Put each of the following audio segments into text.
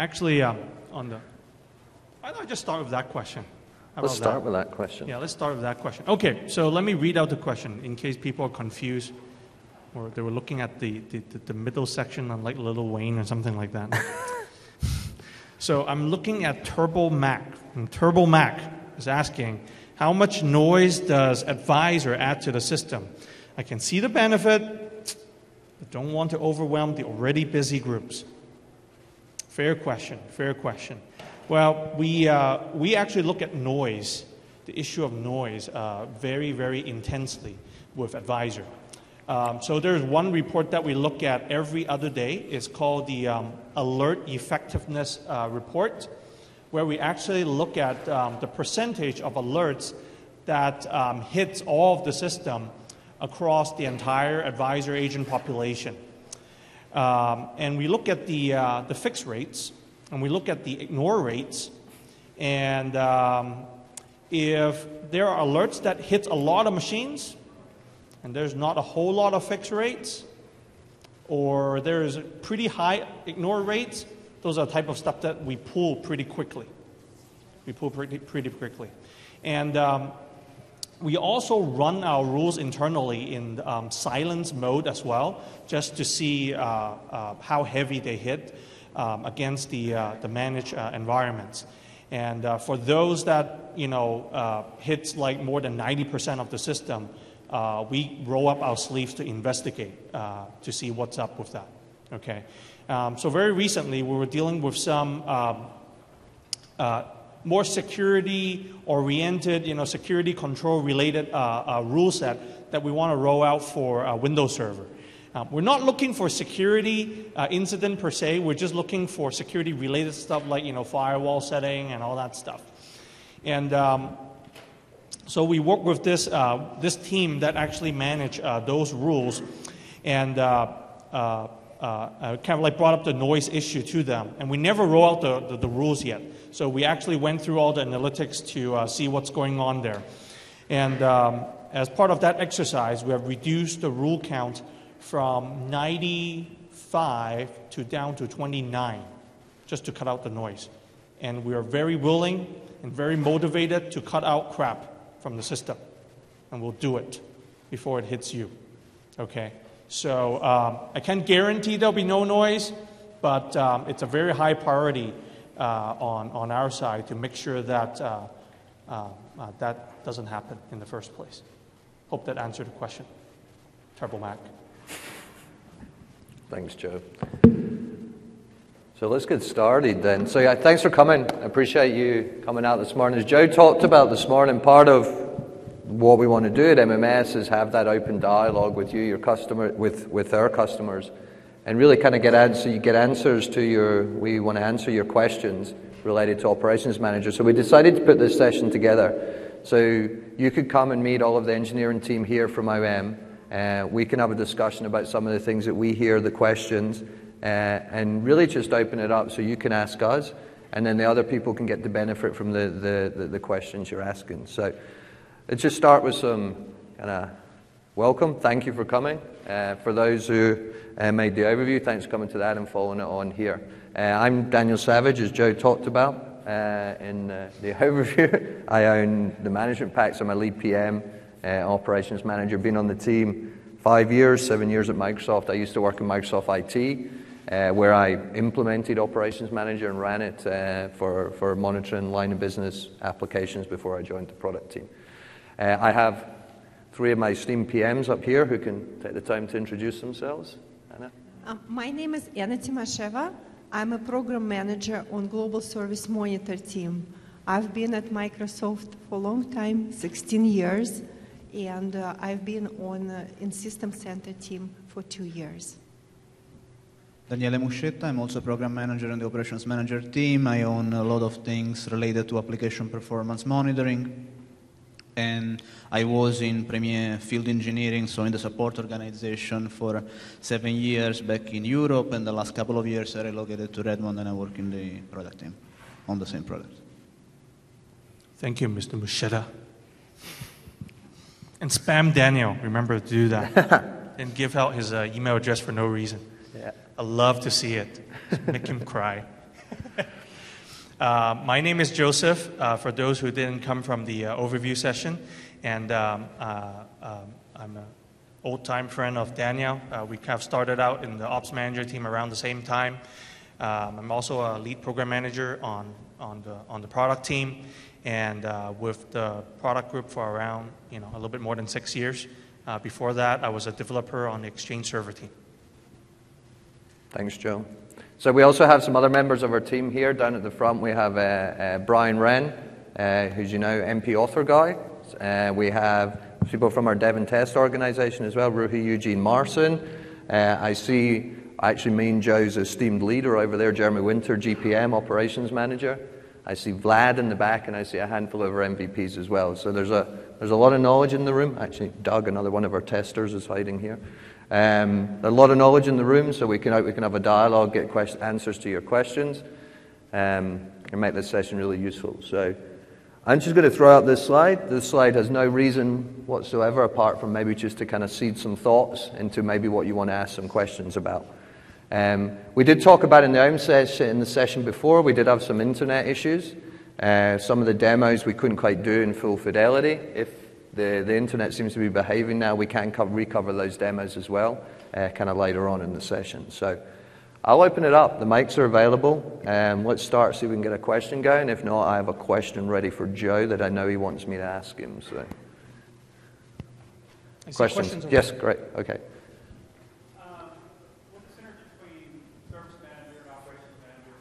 actually, um, on the, why don't I just start with that question? How Let's start that? with that question. Yeah, let's start with that question. Okay, so let me read out the question in case people are confused or they were looking at the, the, the, the middle section on like Little Wayne or something like that. so I'm looking at Turbo Mac. And Turbo Mac is asking, how much noise does Advisor add to the system? I can see the benefit, but don't want to overwhelm the already busy groups. Fair question, fair question. Well, we, uh, we actually look at noise, the issue of noise, uh, very, very intensely with Advisor. Um, so there's one report that we look at every other day. It's called the um, Alert Effectiveness uh, Report, where we actually look at um, the percentage of alerts that um, hits all of the system across the entire advisor agent population. Um, and we look at the, uh, the fixed rates, and we look at the ignore rates, and um, if there are alerts that hit a lot of machines, and there's not a whole lot of fixed rates, or there's pretty high ignore rates, those are the type of stuff that we pull pretty quickly. We pull pretty, pretty quickly. And um, we also run our rules internally in um, silence mode as well, just to see uh, uh, how heavy they hit um, against the, uh, the managed uh, environments. And uh, for those that you know uh, hits like more than 90% of the system, we roll up our sleeves to investigate to see what's up with that. Okay. Um, so very recently, we were dealing with some uh, more security-oriented, you know, security control-related uh, uh, rule set that we want to roll out for uh, Windows Server. Um, we're not looking for security uh, incident per se. We're just looking for security-related stuff like you know firewall setting and all that stuff. And um, so we work with this uh, this team that actually manage uh, those rules, and uh, uh, uh, kind of like brought up the noise issue to them. And we never roll out the, the, the rules yet. So we actually went through all the analytics to uh, see what's going on there. And um, as part of that exercise, we have reduced the rule count from 95 to down to 29, just to cut out the noise. And we are very willing and very motivated to cut out crap from the system. And we'll do it before it hits you. Okay? So um, I can't guarantee there'll be no noise, but um, it's a very high priority on, on our side to make sure that uh, uh, uh, that doesn't happen in the first place. Hope that answered the question. Turbo Mac. Thanks, Joe. So let's get started then. So yeah, thanks for coming. I appreciate you coming out this morning. As Joe talked about this morning, part of what we want to do at MMS is have that open dialogue with you, your customer, with, with our customers, and really kind of get answer, you get answers to your. We want to answer your questions related to operations manager. So we decided to put this session together. So you could come and meet all of the engineering team here from OM. Uh, we can have a discussion about some of the things that we hear, the questions, uh, and really just open it up so you can ask us, and then the other people can get the benefit from the, the, the, the questions you're asking. So let's just start with some kind of welcome. Thank you for coming. Uh, for those who uh, made the overview, thanks for coming to that and following it on here. Uh, I'm Daniel Savage, as Joe talked about uh, in uh, the overview. I own the management packs. I'm a lead PM, uh, operations manager. Been on the team five years, seven years at Microsoft. I used to work in Microsoft IT, uh, where I implemented operations manager and ran it uh, for, for monitoring line of business applications before I joined the product team. Uh, I have three of my esteemed PMs up here who can take the time to introduce themselves. Uh, my name is Anna Timasheva. I'm a program manager on Global Service Monitor team. I've been at Microsoft for a long time, 16 years, and uh, I've been on uh, in System Center team for two years. Daniele Muscetta, I'm also a program manager on the operations manager team. I own a lot of things related to application performance monitoring. And I was in Premier Field Engineering, so in the support organization for seven years back in Europe. And the last couple of years I relocated to Redmond and I work in the product team on the same product. Thank you, Mr. Muscetta. And spam Daniel. Remember to do that. and give out his uh, email address for no reason. Yeah. I love to see it. Make him cry. Uh, my name is Joseph, uh, for those who didn't come from the uh, overview session. And um, uh, um, I'm an old time friend of Daniel. Uh, we kind of started out in the ops manager team around the same time. Um, I'm also a lead program manager on, on, the, on the product team and with the product group for around you know, a little bit more than six years. Before that, I was a developer on the Exchange Server team. Thanks, Joe. So we also have some other members of our team here. Down at the front, we have uh, uh, Brian Wren, uh, who's, you know, MP author guy. Uh, we have people from our dev and test organization as well, Ruhi Eugene Marcin. Uh, I see actually me and Joe's esteemed leader over there, Jeremy Winter, GPM operations manager. I see Vlad in the back, and I see a handful of our MVPs as well. So there's a, there's a lot of knowledge in the room. Actually, Doug, another one of our testers, is hiding here. Um, a lot of knowledge in the room, so we can, we can have a dialogue, get question, answers to your questions, um, and make this session really useful. So I'm just going to throw out this slide. This slide has no reason whatsoever, apart from maybe just to kind of seed some thoughts into maybe what you want to ask some questions about. Um, we did talk about in the home session, in the session before, we did have some internet issues. Uh, some of the demos we couldn't quite do in full fidelity. If the, the internet seems to be behaving now, we can cover, recover those demos as well, uh, kind of later on in the session. So I'll open it up. The mics are available. Um, let's start, see if we can get a question going. If not, I have a question ready for Joe that I know he wants me to ask him. So, questions? questions yes, great. Okay. Um, With the synergy between service manager and operations manager,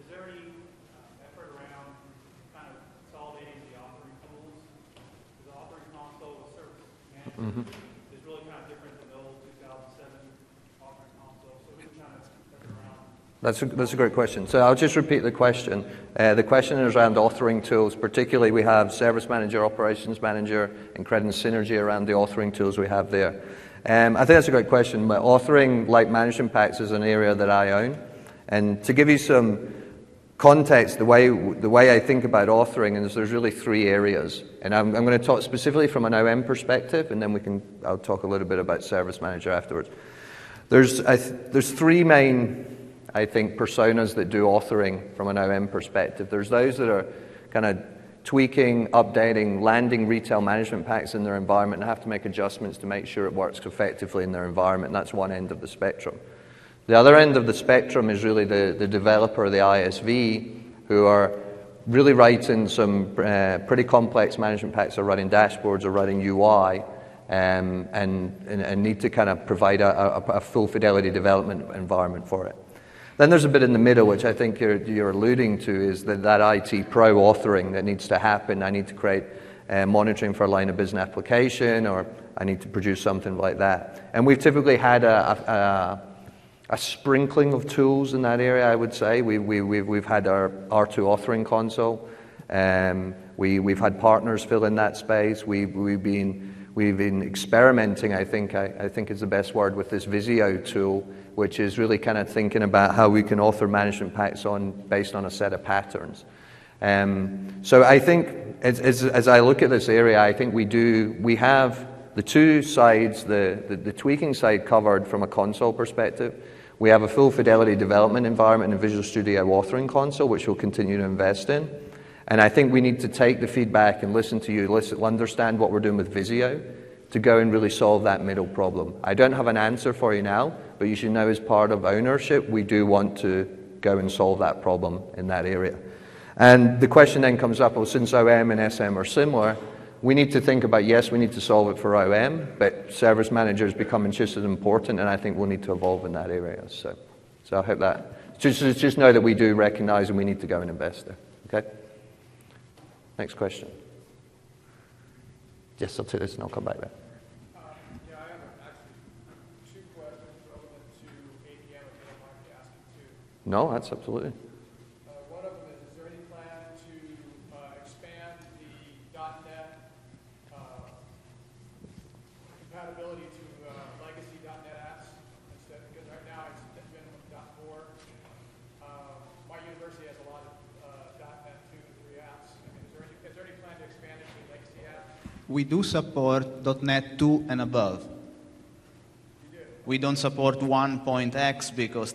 is there any uh, effort around kind of consolidating the authoring tools? The authoring console with service management is really kind of different than the old 2007 authoring console. So we kind of around That's a, that's a great question. So I'll just repeat the question. Uh, the question is around authoring tools. Particularly, we have Service Manager, Operations Manager, and Credit Synergy around the authoring tools we have there. Um, I think that's a great question. But authoring like management packs is an area that I own. And to give you some context, the way, the way I think about authoring is there's really three areas. And I'm, I'm going to talk specifically from an OM perspective, and then we can, I'll talk a little bit about Service Manager afterwards. There's, th- there's three main I think, personas that do authoring from an OM perspective. There's those that are kind of tweaking, updating, landing retail management packs in their environment and have to make adjustments to make sure it works effectively in their environment. And That's one end of the spectrum. The other end of the spectrum is really the, the developer, the ISV, who are really writing some uh, pretty complex management packs or running dashboards or running UI um, and, and, and, need to kind of provide a, a, a full fidelity development environment for it. Then there's a bit in the middle, which I think you're, you're alluding to, is that, that IT pro authoring that needs to happen. I need to create uh, monitoring for a line of business application, or I need to produce something like that. And we've typically had a, a, a sprinkling of tools in that area, I would say. We, we, we've, we've had our R2 authoring console. Um, we, we've had partners fill in that space. We, we've, been, we've been experimenting, I think, I, I think is the best word, with this Visio tool which is really kind of thinking about how we can author management packs on based on a set of patterns. Um, so I think as, as, as, I look at this area, I think we do we have the two sides, the, the, the, tweaking side covered from a console perspective. We have a full fidelity development environment in Visual Studio authoring console, which we'll continue to invest in. And I think we need to take the feedback and listen to you, listen, understand what we're doing with Visio to go and really solve that middle problem. I don't have an answer for you now, but you should know as part of ownership, we do want to go and solve that problem in that area. And the question then comes up well, since OM and SM are similar, we need to think about yes, we need to solve it for OM, but service managers becoming just as important, and I think we'll need to evolve in that area. So, so I hope that just, just know that we do recognize and we need to go and invest there. Okay? Next question. Yes, I'll take this and I'll come back there. No, that's absolutely. Uh, one of them is, is there any plan to uh, expand the .NET uh, compatibility to uh, legacy .NET apps? Instead, because right now it's been with .4. Uh, my university has a lot of uh, .NET 2 and 3 apps. I mean, is, there any, is there any plan to expand it to legacy apps? We do support .NET 2 and above. We don't support 1.x because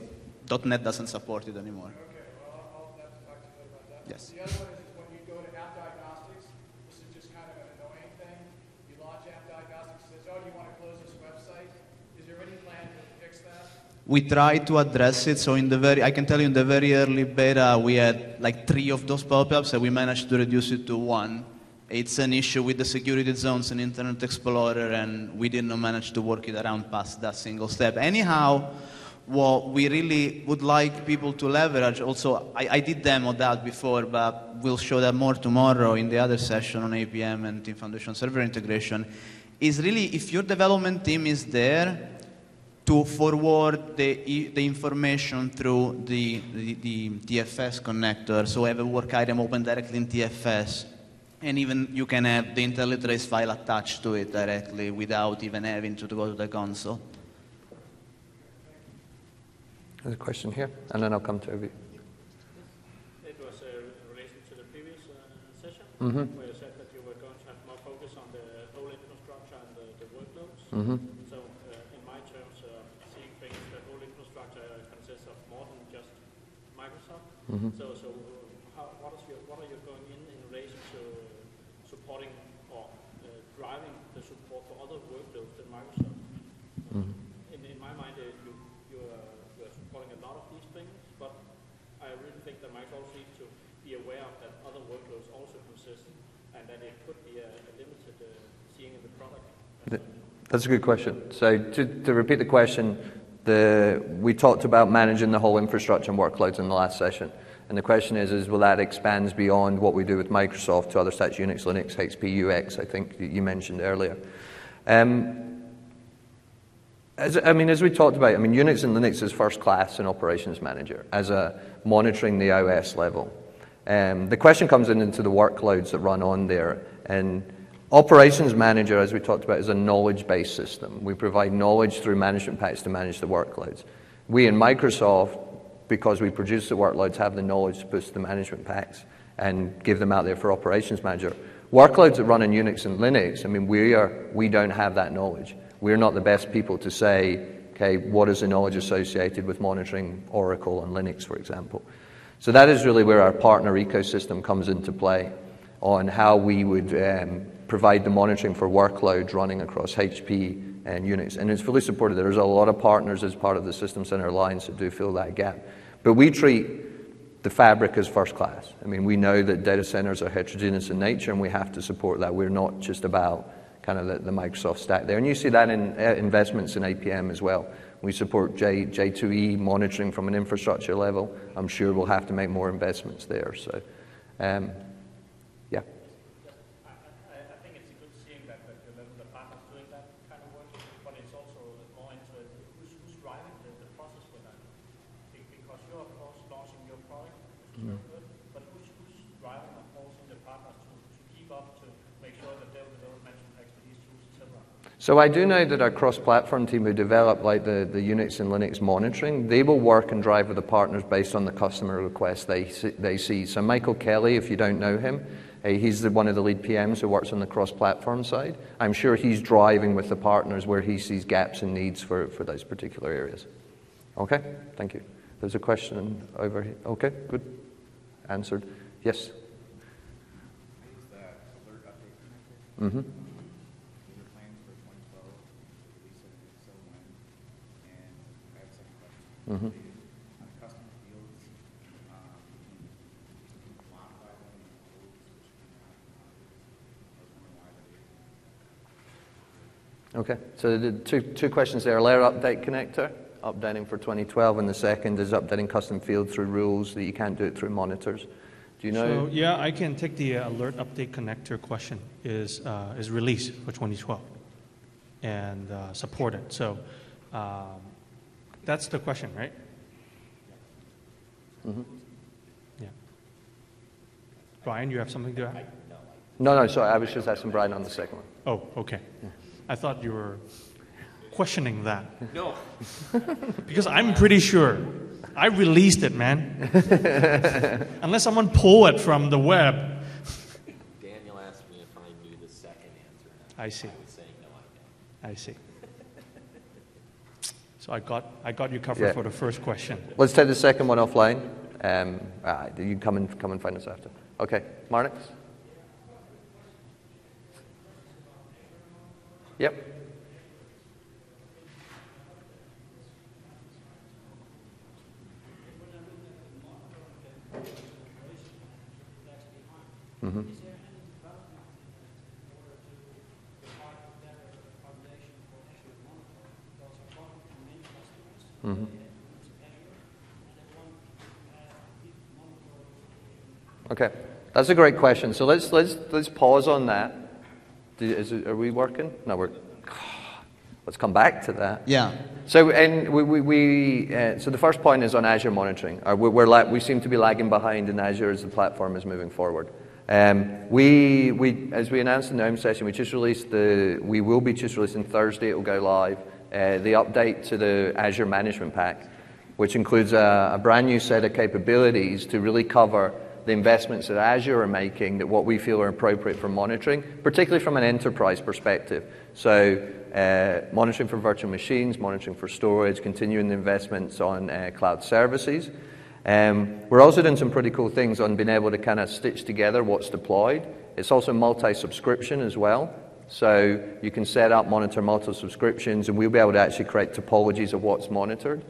.NET doesn't support it anymore. Okay, well, I'll, I'll have to talk to you about Yes. The other one is when you go to app diagnostics, this is just kind of an annoying thing. You launch app diagnostics, says, oh, you want to close this website? Is there any plan to fix that? We try to address it. So in the very, I can tell you in the very early beta, we had like three of those pop-ups, and we managed to reduce it to one. It's an issue with the security zones in Internet Explorer, and we did not manage to work it around past that single step. Anyhow, what we really would like people to leverage, also, I, I did demo that before, but we'll show that more tomorrow in the other session on APM and Team Foundation server integration, is really if your development team is there, to forward the, the information through the, the, the TFS connector. So have a work item open directly in TFS. And even you can have the IntelliTrace file attached to it directly without even having to go to the console. There's a question here, and then I'll come to you. It was uh, in relation to the previous uh, session, Mhm. where you said that you were going to have more focus on the whole infrastructure and the, the workloads. Mhm. So, uh, in my terms, uh, seeing things, the whole infrastructure consists of more than just Microsoft. Mhm. So, so how, what is your, what are you going in in relation to supporting or uh, driving the support for other workloads than Microsoft? Mhm. In, in my mind, uh, you, you, are, you are supporting a lot of these things, but I really think that Microsoft also needs to be aware of that other workloads also consist, and that it could be a, a limited uh, seeing in the product. Th- That's a good question. So to, to repeat the question, the, we talked about managing the whole infrastructure and workloads in the last session. And the question is, is will that expand beyond what we do with Microsoft to other sets, Unix, Linux, HP-UX, I think you mentioned earlier. Um, as, I mean, as we talked about, I mean, Unix and Linux is first class in Operations Manager as a monitoring the OS level. Um, the question comes in into the workloads that run on there. And Operations Manager, as we talked about, is a knowledge based system. We provide knowledge through management packs to manage the workloads. We in Microsoft, because we produce the workloads, have the knowledge to push the management packs and give them out there for Operations Manager. Workloads that run in Unix and Linux, I mean, we, are, we don't have that knowledge. We're not the best people to say, okay, what is the knowledge associated with monitoring Oracle and Linux, for example. So that is really where our partner ecosystem comes into play on how we would um, provide the monitoring for workloads running across HP and Unix. And it's fully supported. There's a lot of partners as part of the System Center Alliance that do fill that gap. But we treat the fabric as first class. I mean, we know that data centers are heterogeneous in nature and we have to support that. We're not just about kind of the, the Microsoft stack there. And you see that in uh, investments in APM as well. We support J, J2E monitoring from an infrastructure level. I'm sure we'll have to make more investments there. So, um, yeah. I, I, I think it's good seeing that, that the, the partners doing that kind of work, but it's also more into it, who's, who's driving the, the process with that? Be- Because you're, of course, launching your product, which is very good, but who's, who's driving, of course, the partners to, to keep up, to make sure that they're the management expertise tools, et cetera? So I do know that our cross-platform team who develop like the, the Unix and Linux monitoring, they will work and drive with the partners based on the customer requests they, see- they see. So Michael Kelly, if you don't know him, uh, he's the, one of the lead PMs who works on the cross-platform side. I'm sure he's driving with the partners where he sees gaps and needs for, for those particular areas. Okay, thank you. There's a question over here. Okay, good. Answered. Yes. Mm-hmm. Your plans for 2012, release it, if so when? And I have a second question. Mhm. On the custom fields, um, can you modify them in codes which do not, um, I was wondering why that is. Okay, so the two, two questions there. Alert update connector, updating for 2012, and the second is updating custom field through rules that you can't do it through monitors. Do you know? So, yeah, I can take the uh, alert update connector question is, uh, is released for 2012 and uh, support it. So um, that's the question, right? Mhm. Yeah. Brian, you have something to add? No, no, sorry, I was just asking Brian on the second one. Oh, okay. I thought you were questioning that. No. Because I'm pretty sure I released it, man. Unless someone pull it from the web. Daniel asked me if I knew the second answer. I see. I was saying no, I don't. I see. So I got, I got you covered Yeah. for the first question. Let's take the second one offline. Um, uh, you can come and, come and find us after. Okay, Marnix? Yep. Mm-hmm. Mm-hmm. Okay, that's a great question. So let's let's let's pause on that. Is it, are we working? No, we're. Let's come back to that. Yeah. So, and we, we, we uh, so the first point is on Azure monitoring. Uh, we, we're la- we seem to be lagging behind in Azure as the platform is moving forward. Um, we, we, as we announced in the home session, we just released the, we will be just releasing Thursday, it will go live, uh, the update to the Azure Management Pack, which includes a, a brand new set of capabilities to really cover the investments that Azure are making that what we feel are appropriate for monitoring, particularly from an enterprise perspective. So, uh, monitoring for virtual machines, monitoring for storage, continuing the investments on uh, cloud services. Um, we're also doing some pretty cool things on being able to kind of stitch together what's deployed. It's also multi subscription as well. So you can set up, monitor multiple subscriptions, and we'll be able to actually create topologies of what's monitored.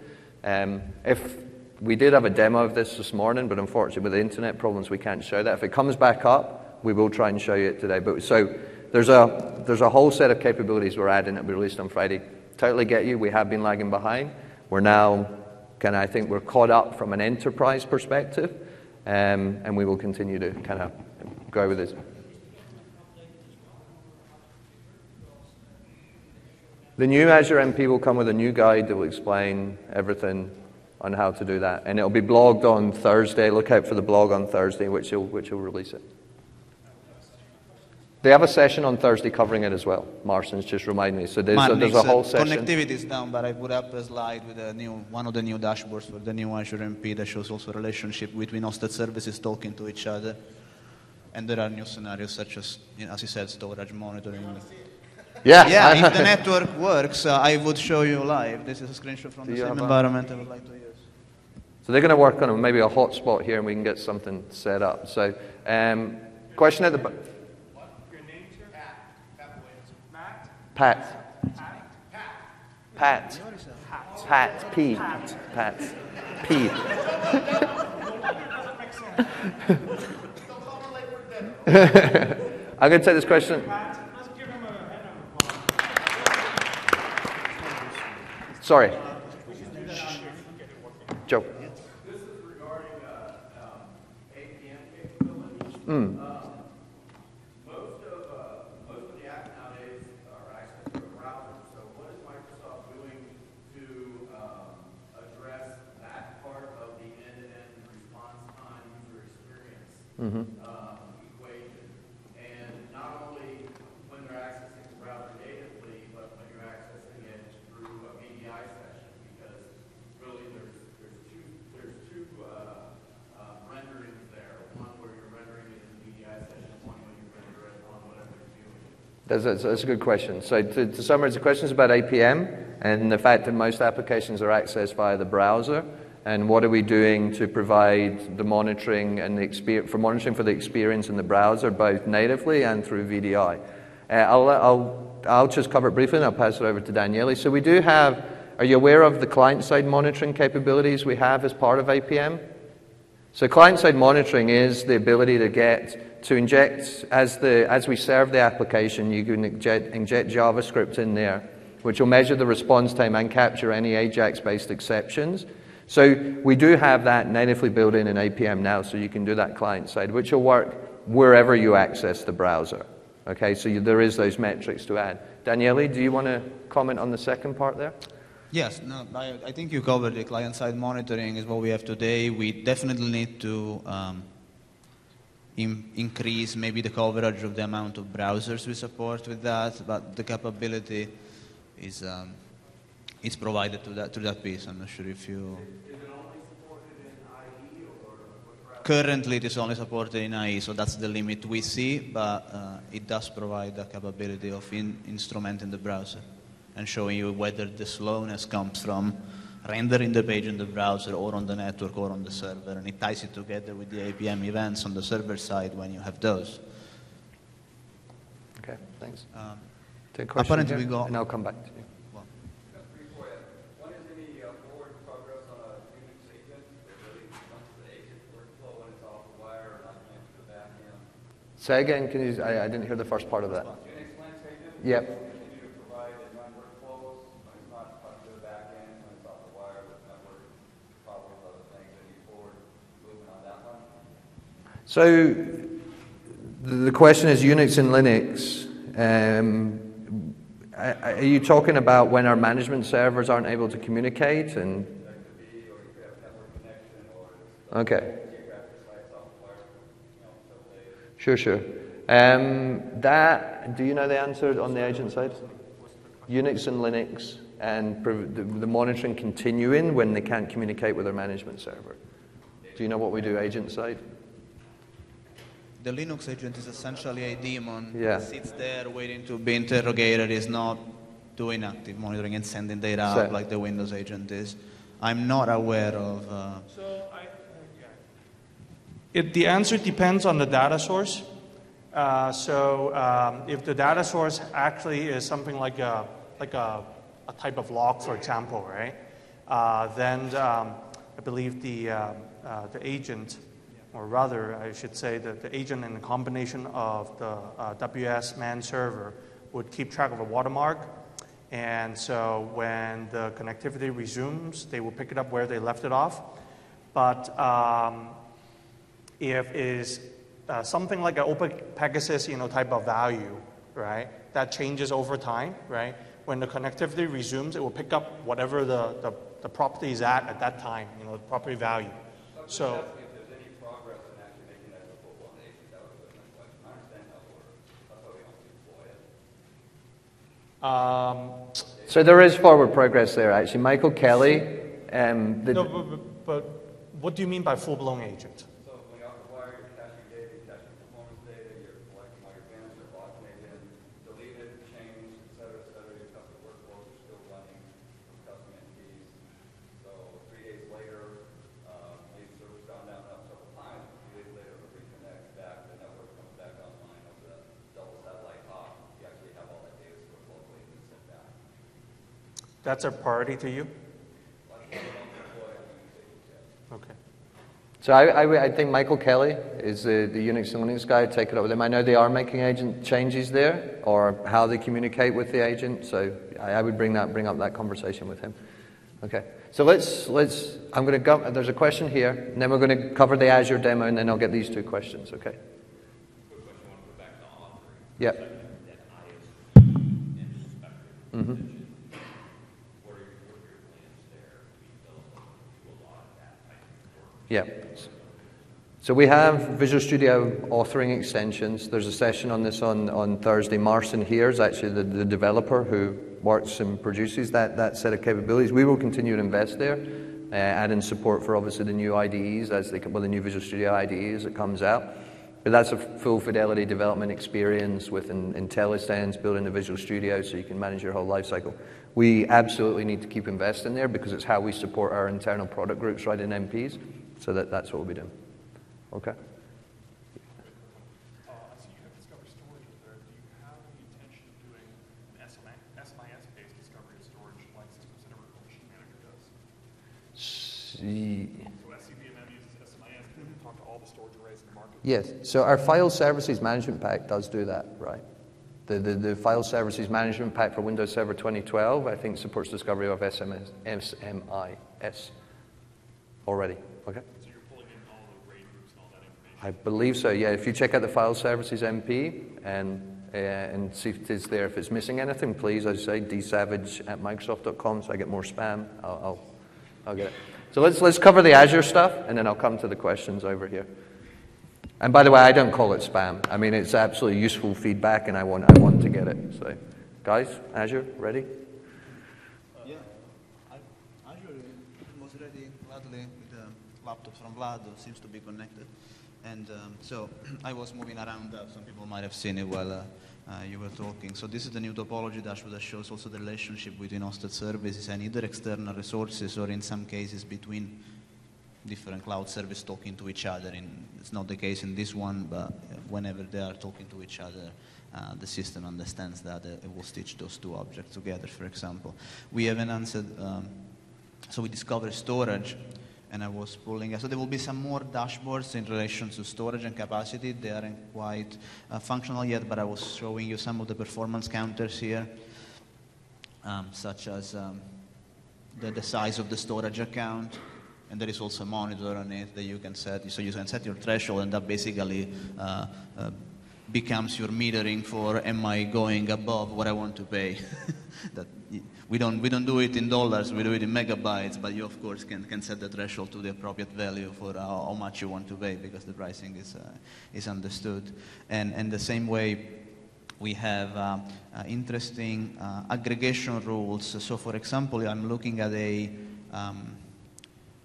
Um, if we did have a demo of this this morning, but unfortunately with the internet problems, we can't show that. If it comes back up, we will try and show you it today. But so there's a there's a whole set of capabilities we're adding that we released on Friday. Totally get you. We have been lagging behind. We're now kind of I think we're caught up from an enterprise perspective, um, and we will continue to kind of go with this. The new Azure MP will come with a new guide that will explain everything on how to do that. And it'll be blogged on Thursday. Look out for the blog on Thursday, which will, which will release it. They have a session on Thursday covering it as well. Marcin's just reminded me. So there's, a, there's a whole session. Connectivity is down, but I put up a slide with a new, one of the new dashboards for the new Azure MP that shows also relationship between hosted services talking to each other. And there are new scenarios such as, you know, as you said, storage monitoring. Yeah. Yeah, if the network works, uh, I would show you live. This is a screenshot from Do the same environment I would like to use. So they're going to work on maybe a hotspot here and we can get something set up. So, um, question at the. bu- Your name, sir? Matt? Pat. Pat. Pat. P. Pat. P. I'm going to take this question. Matt, let's give him a hand of applause. Sorry. Joe. This is regarding uh, um, APM capabilities. Mm. Um, Most of, uh, most of the apps nowadays are a browser. So what is Microsoft doing to um, address that part of the end-to-end response time user experience Mhm. um, equation? And not only when they're accessing the browser natively, but when you're accessing it through a VDI session, because really there's, there's two, there's two uh, uh, renderings there. One where you're rendering it in the VDI session, one when you render it on whatever you're doing. That's, that's, that's a good question. So, to, to summarize, the question is about APM and the fact that most applications are accessed via the browser. And what are we doing to provide the monitoring and the experience for monitoring for the experience in the browser, both natively and through VDI? Uh, I'll, I'll, I'll just cover it briefly and I'll pass it over to Daniele. So, we do have, are you aware of the client side monitoring capabilities we have as part of APM? So client-side monitoring is the ability to get to inject as the as we serve the application, you can inject, inject JavaScript in there, which will measure the response time and capture any AJAX-based exceptions. So we do have that natively built in in APM now, so you can do that client-side, which will work wherever you access the browser. Okay, so you, there is those metrics to add. Daniele, do you want to comment on the second part there? Yes, no, I, I think you covered the client-side monitoring is what we have today. We definitely need to um, in, increase maybe the coverage of the amount of browsers we support with that, but the capability is um, is provided to that to that piece. I'm not sure if you. Currently, it is only supported in IE, so that's the limit we see, but uh, it does provide the capability of in, instrumenting the browser and showing you whether the slowness comes from rendering the page in the browser or on the network or on the server, and it ties it together with the APM events on the server side when you have those. Okay, thanks. Um, Take a question apparently here, we got- And I'll come back to you. well, Got three for you. One is any uh, forward progress on a Unix agent that really runs the agent workflow when it's off the wire or not connected to the back end. Say again, can you, I, I didn't hear the first part of that. Unix Linux agent. Yep. Continue to provide and run workflows when it's not talking to the back end, when it's off the wire with network problems, other things. Any forward movement on that one? So the question is Unix and Linux. Um, are you talking about when our management servers aren't able to communicate and? Okay. Sure, sure. Um, that, do you know the answer on the agent side? Unix and Linux and the, the monitoring continuing when they can't communicate with their management server. Do you know what we do agent side? The Linux agent is essentially a daemon. Yeah. It sits there waiting to be interrogated. It's not doing active monitoring and sending data So- out like the Windows agent is. I'm not aware of. Uh, So I, it, the answer depends on the data source. Uh, so um, if the data source actually is something like a, like a, a type of log, for example, right? Uh, then um, I believe the, um, uh, the agent, or rather, I should say that the agent in the combination of the uh, WS man server would keep track of a watermark. And so when the connectivity resumes, they will pick it up where they left it off. But um, if it is uh, something like an open Pegasus, you know, type of value, right? That changes over time, right? When the connectivity resumes, it will pick up whatever the, the, the property is at at that time, you know, the property value. So, If there's any progress in actually making that a full-blown agent, that was my question. I understand how it works. That's why we don't deploy it. Um, So there is forward progress there, actually. Michael Kelly, um, the, no, but, but, but what do you mean by full-blown agent? So when you're off the wire, you're caching data, you're caching performance data, you're collecting all your bins, you're locking it in, deleted, changed, et cetera, et cetera. Your custom workflows are still running with custom entities. So three days later, uh, maybe the server's gone down up several times, three days later, it reconnects back, the network comes back online over the double satellite hop. You actually have all that data stored locally and then sent back. That's a priority to you? Okay. so I, I, I think Michael Kelly is the, the Unix and Linux guy. Take it up with him. I know they are making agent changes there, or how they communicate with the agent. So I, I would bring that, bring up that conversation with him. Okay. So let's let's. I'm going to go. There's a question here, and then we're going to cover the Azure demo, and then I'll get these two questions. Okay. Yep. Mm-hmm. Yeah. So we have Visual Studio authoring extensions. There's a session on this on, on Thursday. Marcin here is actually the, the developer who works and produces that, that set of capabilities. We will continue to invest there, uh, add in support for obviously the new IDEs as they well, the new Visual Studio IDE as it comes out. But that's a full fidelity development experience with in, IntelliSense, building the Visual Studio so you can manage your whole life cycle. We absolutely need to keep investing there because it's how we support our internal product groups right in MPs. So that, that's what we'll be doing. Okay. Uh, you have Discover Storage. Do you have any intention of doing an SMIS-based discovery and storage like Systems Center Virtual Machine Manager does? See- So SCVMM uses SMIS talk to all the storage arrays in the market. Yes, so our File Services Management Pack does do that, right? The, the, the File Services Management Pack for Windows Server 2012, I think, supports discovery of SMS, SMIS already. Okay? I believe so, yeah. If you check out the File Services MP and, uh, and see if it's there, if it's missing anything, please, as I say, dsavage at microsoft.com so I get more spam. I'll, I'll, I'll get it. So let's, let's cover the Azure stuff, and then I'll come to the questions over here. And by the way, I don't call it spam. I mean, it's absolutely useful feedback, and I want, I want to get it. So, guys, Azure, ready? Yeah, Azure was ready gladly with the laptop from Vlad, seems to be connected. And um, so I was moving around. Uh, some people might have seen it while uh, uh, you were talking. So this is the new topology dashboard that shows also the relationship between hosted services and either external resources or in some cases between different cloud services talking to each other. In, it's not the case in this one, but whenever they are talking to each other, uh, the system understands that uh, it will stitch those two objects together, for example. We have enhanced, um, so we discovered storage, and I was pulling, so there will be some more dashboards in relation to storage and capacity. They aren't quite uh, functional yet, but I was showing you some of the performance counters here, um, such as um, the, the size of the storage account, and there is also a monitor on it that you can set. So you can set your threshold, and that basically uh, uh, becomes your metering for am I going above what I want to pay. that we don't we don't do it in dollars, we do it in megabytes, but you of course can, can set the threshold to the appropriate value for how, how much you want to pay because the pricing is uh, is understood. And and the same way we have uh, uh, interesting uh, aggregation rules. So for example, I'm looking at a um,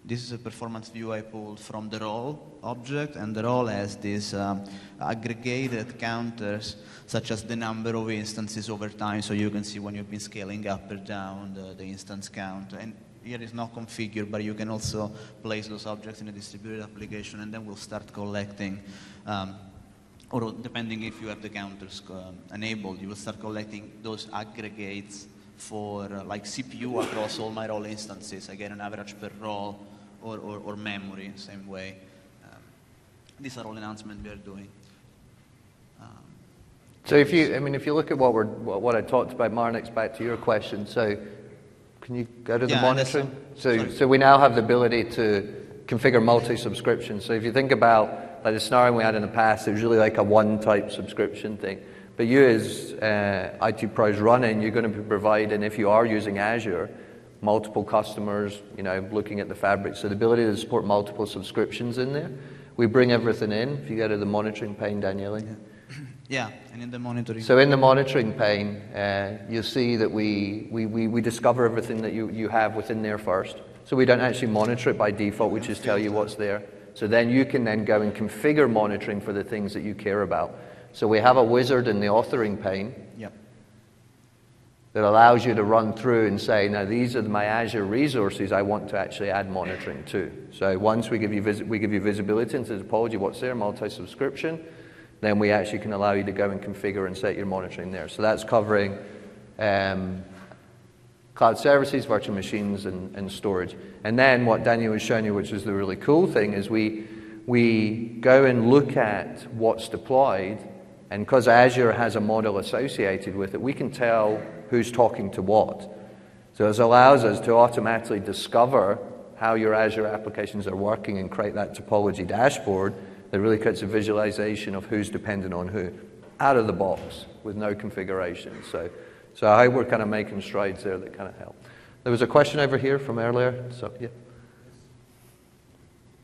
this is a performance view I pulled from the role object, and the role has these um, aggregated counters, such as the number of instances over time, so you can see when you've been scaling up or down the, the instance count. And here is not configured, but you can also place those objects in a distributed application, and then we'll start collecting. Um, or depending if you have the counters uh, enabled, you will start collecting those aggregates for uh, like CPU across all my role instances. I get an average per role or, or, or memory, same way. Um, these are all announcements we are doing. Um, So if you, I mean, if you look at what we're, what I talked about, Marnix, back to your question. So can you go to the Yeah, and monitoring? So, sorry. so we now have the ability to configure multi-subscription. So if you think about like the scenario we had in the past, it was really like a one-type subscription thing. But you as uh, IT pros running, you're going to be providing, if you are using Azure, multiple customers, you know, looking at the fabric. So the ability to support multiple subscriptions in there. We bring everything in. If you go to the monitoring pane, Daniele. yeah, and in the monitoring. So in the monitoring pane, uh, you'll see that we, we, we, we discover everything that you, you have within there first. So we don't actually monitor it by default, we just tell you what's there. So then you can then go and configure monitoring for the things that you care about. So we have a wizard in the authoring pane Yep. That allows you to run through and say, now these are my Azure resources I want to actually add monitoring to. So once we give you, vis- we give you visibility into the topology, what's there, multi-subscription, then we actually can allow you to go and configure and set your monitoring there. So that's covering um, cloud services, virtual machines, and, and storage. And then what Daniel was showing you, which is the really cool thing, is we, we go and look at what's deployed, and because Azure has a model associated with it, we can tell who's talking to what. So this allows us to automatically discover how your Azure applications are working and create that topology dashboard that really creates a visualization of who's dependent on who out of the box with no configuration. So, so I hope we're kind of making strides there that kind of help. There was a question over here from earlier. So, yeah.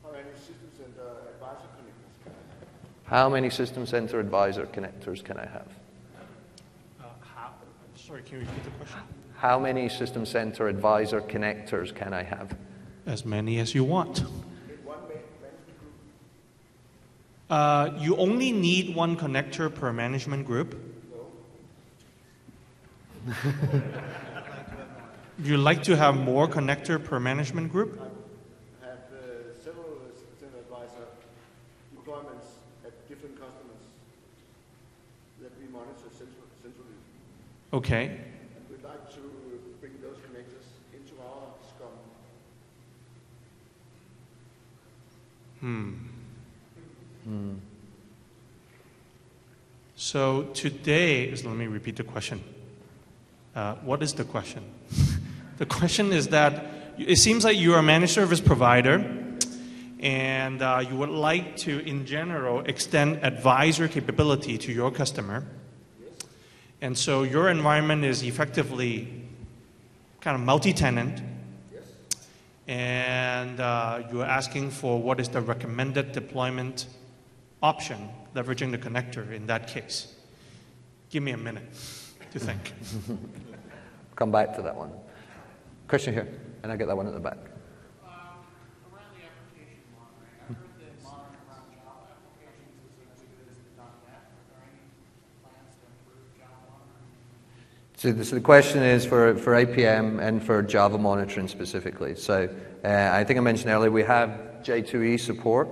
How many system center advisor connectors can I have? How many System Center Advisor connectors can I have? Uh, how, sorry, can you repeat the question? How many System Center Advisor connectors can I have? As many as you want. Uh, you only need one connector per management group. you like to have more connector per management group? I have uh, several system center advisor deployments at different customers that we monitor central- centrally. Okay. And we'd like to bring those connectors into our SCOM. So today is, let me repeat the question. Uh, what is the question? the question is that it seems like you're a managed service provider and uh, you would like to, in general, extend advisor capability to your customer. And so your environment is effectively kind of multi tenant. And uh, you're asking for what is the recommended deployment option, leveraging the connector in that case. Give me a minute to think. Come back to that one. Question here, and I get that one at the back. Around the application model, right? I heard that modern around Java So the, the question is for, for APM and for Java monitoring specifically. So uh, I think I mentioned earlier we have J2E support,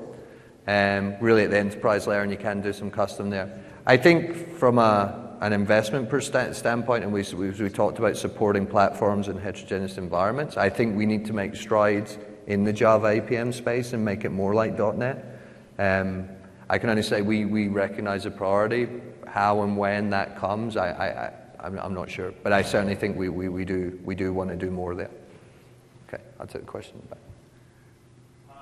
um, really at the enterprise layer, and you can do some custom there. I think from a, an investment standpoint, and we, we, we talked about supporting platforms in heterogeneous environments, I think we need to make strides in the Java APM space and make it more like .NET. Um, I can only say we, we recognize a priority. How and when that comes, I, I, I'm, I'm not sure. But I certainly think we, we, we, do, we do want to do more there. Okay, I'll take the question back. Uh,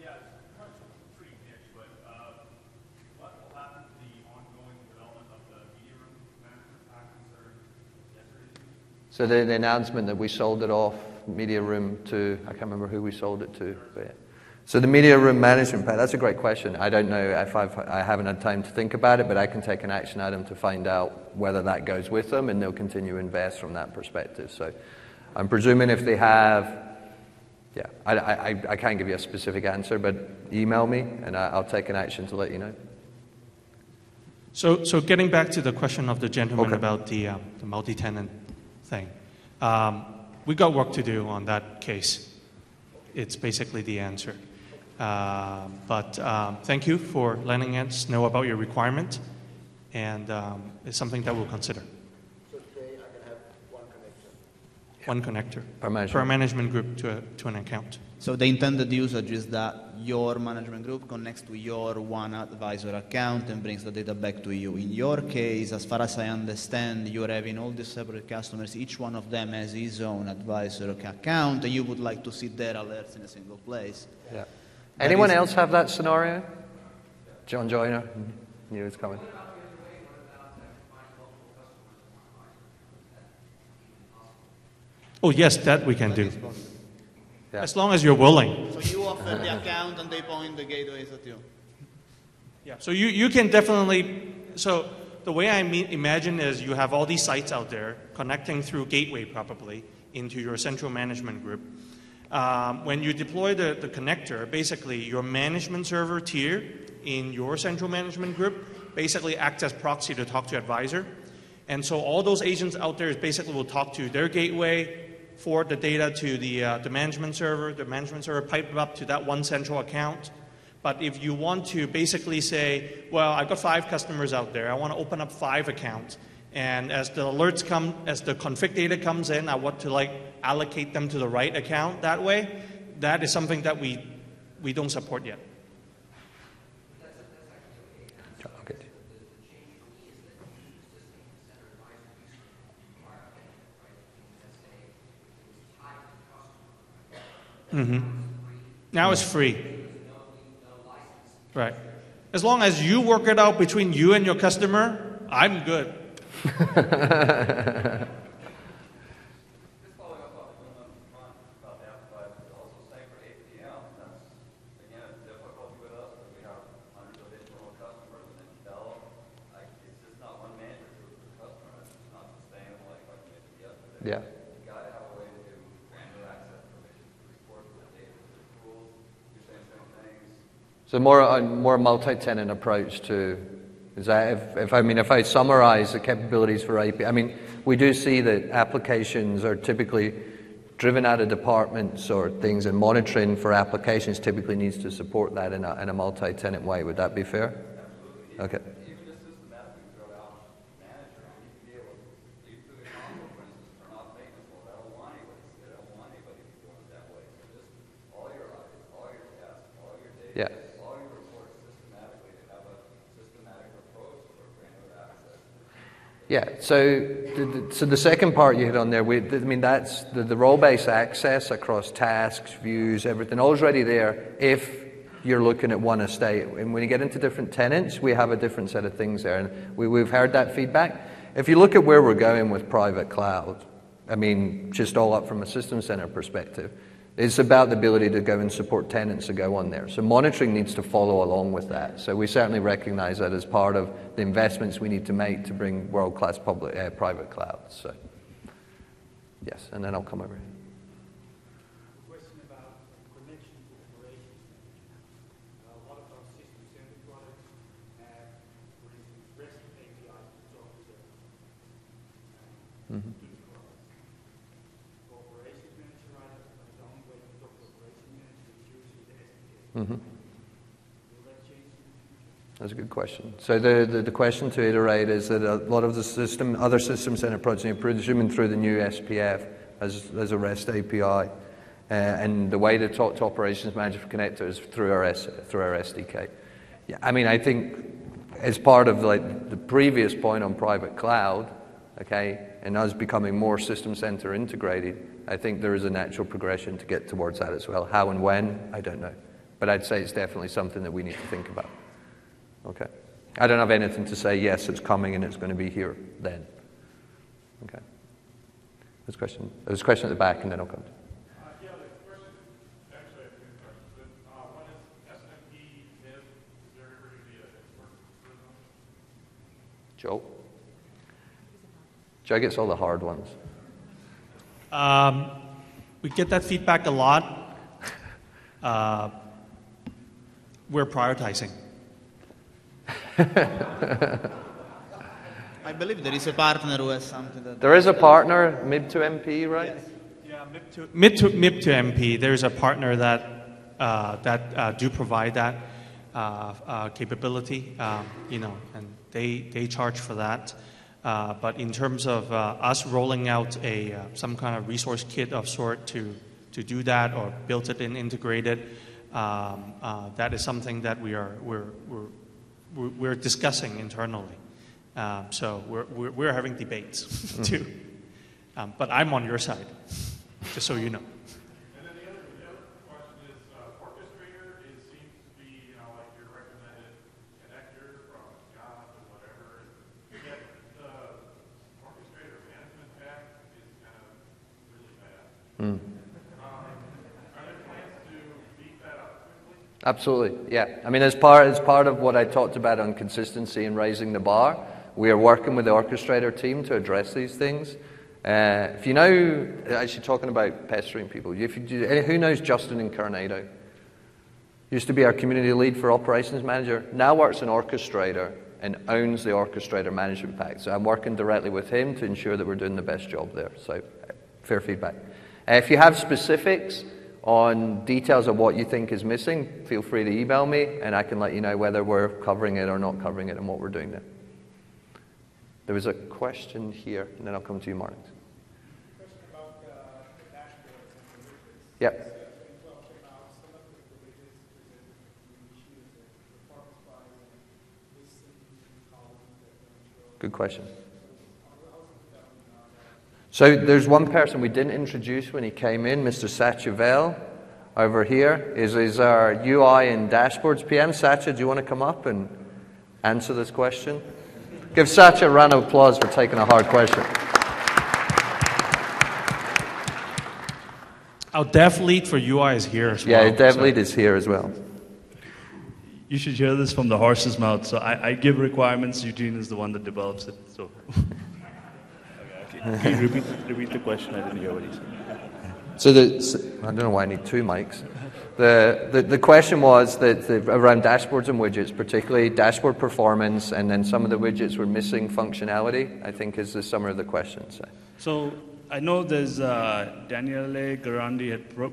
yeah, it's kind of pretty niche, but, uh, what will happen to the ongoing development of the media room management package or yesterday? So the, the announcement that we sold it off, Media Room to, I can't remember who we sold it to. But. So the Media Room management pack, that's a great question. I don't know if I've, I haven't had time to think about it, but I can take an action item to find out whether that goes with them, and they'll continue to invest from that perspective. So I'm presuming if they have, yeah, I, I, I can't give you a specific answer, but email me, and I, I'll take an action to let you know. So, so getting back to the question of the gentleman Okay. about the, um, the multi-tenant thing, um, we got work to do on that case. It's basically the answer. Um, but um, thank you for letting us know about your requirement, and um, it's something that we'll consider. So today I can have one connection. One connector Per management. per management group to, a, to an account. So the intended usage is that your management group connects to your one advisor account and brings the data back to you. In your case, as far as I understand, you're having all these separate customers. Each one of them has his own advisor account, and you would like to see their alerts in a single place. Yeah. That Anyone else have that scenario? John Joyner knew it was coming. Oh, yes, that we can do. Yeah. As long as you're willing. So you offer the account, and they point the gateways at you. Yeah. So you, you can definitely. So the way I mean, imagine is you have all these sites out there connecting through Gateway probably into your central management group. Um, when you deploy the, the connector, basically your management server tier in your central management group basically acts as proxy to talk to advisor. And so all those agents out there basically will talk to their gateway, forward the data to the, uh, the management server. The management server pipe it up to that one central account. But if you want to basically say, well, I've got five customers out there, I want to open up five accounts, and as the alerts come, as the config data comes in, I want to like allocate them to the right account that way. That is something that we, we don't support yet. Okay. Now it's free. Right. As long as you work it out between you and your customer, I'm good. Yeah. So more a more multi-tenant approach to if, if I mean if I summarize the capabilities for AP, I mean we do see that applications are typically driven out of departments or things, and monitoring for applications typically needs to support that in a, in a multi-tenant way. Would that be fair? Okay. Even just systematically throw out manager, and you can be able to leave through the console, for instance, turn off maintenance mode. I don't want anybody, I don't want anybody to be doing it that way. So just all your audits, all your tasks, all your data, Yeah. all your reports systematically to have a systematic approach for granular access. Yeah. So, the, so the second part you hit on there, we, I mean, that's the, the role-based access across tasks, views, everything, already there. If you're looking at one estate, and when you get into different tenants, we have a different set of things there, and we, we've heard that feedback. If you look at where we're going with private cloud, I mean, just all up from a system center perspective, it's about the ability to go and support tenants to go on there. So monitoring needs to follow along with that. So we certainly recognize that as part of the investments we need to make to bring world-class public, uh, private clouds. So yes, and then I'll come over here. Question about connection to operations. Uh, A lot of our system center products have, for instance, REST API to talk to the Mhm. That's a good question. So the, the, the question to iterate is that a lot of the system, other system center projects, are presuming through the new SPF as, as a REST API. Uh, and the way to talk to operations manager for connector is through our, S, through our SDK. Yeah, I mean, I think as part of like the previous point on private cloud, okay, and us becoming more system center integrated, I think there is a natural progression to get towards that as well. How and when, I don't know. But I'd say it's definitely something that we need to think about. Okay. I don't have anything to say, yes, it's coming and it's going to be here then. Okay. There's a question. There's a question at the back and then I'll come to Uh, yeah, the question, actually, I have two questions, but, uh, one is SNMP, MIB, is there ever going to be a expert? Joe. Joe gets all the hard ones. Um, we get that feedback a lot. Uh, we're prioritizing. I believe there is a partner who has something that. There is a partner, MIB to MP, right? Yeah, MIB to, MIB to, MIB to MP, there's a partner that, uh, that uh, do provide that uh, uh, capability, um, you know, and they, they charge for that. Uh, but in terms of uh, us rolling out a, uh, some kind of resource kit of sort to, to do that or built it and integrate it, um, uh, that is something that we are, we're, we're, we're we're discussing internally. Um, so we're, we're, we're having debates too. Um, but I'm on your side, just so you know. And Absolutely, yeah. I mean, as part, as part of what I talked about on consistency and raising the bar, we are working with the orchestrator team to address these things. Uh, if you know, actually talking about pestering people, if you, who knows Justin Incarnato? Used to be our community lead for operations manager, now works in orchestrator and owns the orchestrator management pack. So I'm working directly with him to ensure that we're doing the best job there. So fair feedback. Uh, if you have specifics on details of what you think is missing, feel free to email me and I can let you know whether we're covering it or not covering it and what we're doing there. There was a question here, and then I'll come to you, Martin. Question about uh. Yep. You talked So there's one person we didn't introduce when he came in, Mr. Satya Vel, over here, is, is our UI and dashboards PM. Satya, do you want to come up and answer this question? Give Satya a round of applause for taking a hard question. Our dev lead for UI is here as well. Yeah, Dev so- Lead is here as well. You should hear this from the horse's mouth. So I, I give requirements. Eugene is the one that develops it. So. Okay, okay. Can you repeat, repeat the question? I didn't hear what he said. So the, so- I don't know why I need two mics. The, the, the question was that the, around dashboards and widgets, particularly dashboard performance, and then some of the widgets were missing functionality, I think is the summary of the question. So. So I know there's uh, Daniele Grandini had pro-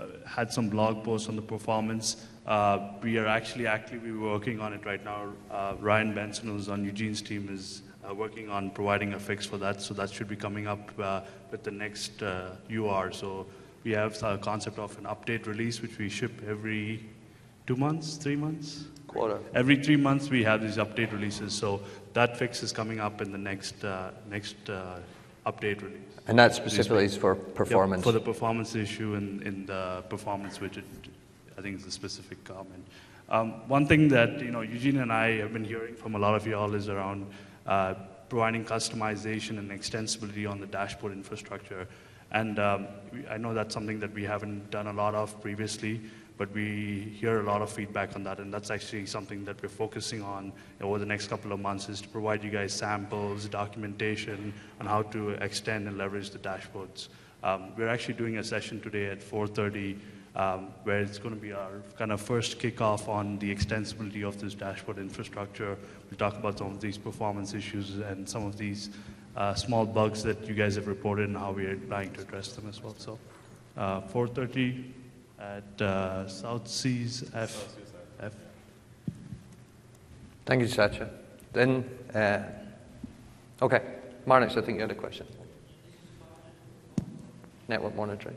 uh, had some blog posts on the performance. Uh, we are actually actively working on it right now. Uh, Ryan Benson, who's on Eugene's team, is uh, working on providing a fix for that. So that should be coming up uh, with the next uh, UR. So we have a concept of an update release, which we ship every two months, three months. Quarter. Every three months we have these update releases. So that fix is coming up in the next uh, next uh, update release. And that specifically is for Yep, performance. for the performance issue in, in the performance widget, I think is a specific comment. Um, one thing that you know Eugene and I have been hearing from a lot of y'all is around uh, providing customization and extensibility on the dashboard infrastructure. And um, I know that's something that we haven't done a lot of previously, but we hear a lot of feedback on that, and that's actually something that we're focusing on over the next couple of months is to provide you guys samples, documentation on how to extend and leverage the dashboards. Um, we're actually doing a session today at 4:30 um, where it's going to be our kind of first kickoff on the extensibility of this dashboard infrastructure. We'll talk about some of these performance issues and some of these uh, small bugs that you guys have reported and how we are planning to address them as well. So, uh, 4:30 at uh, South Seas F. Thank you, Satya. Then, uh, okay, Marnix, I think you had a question. Network monitoring.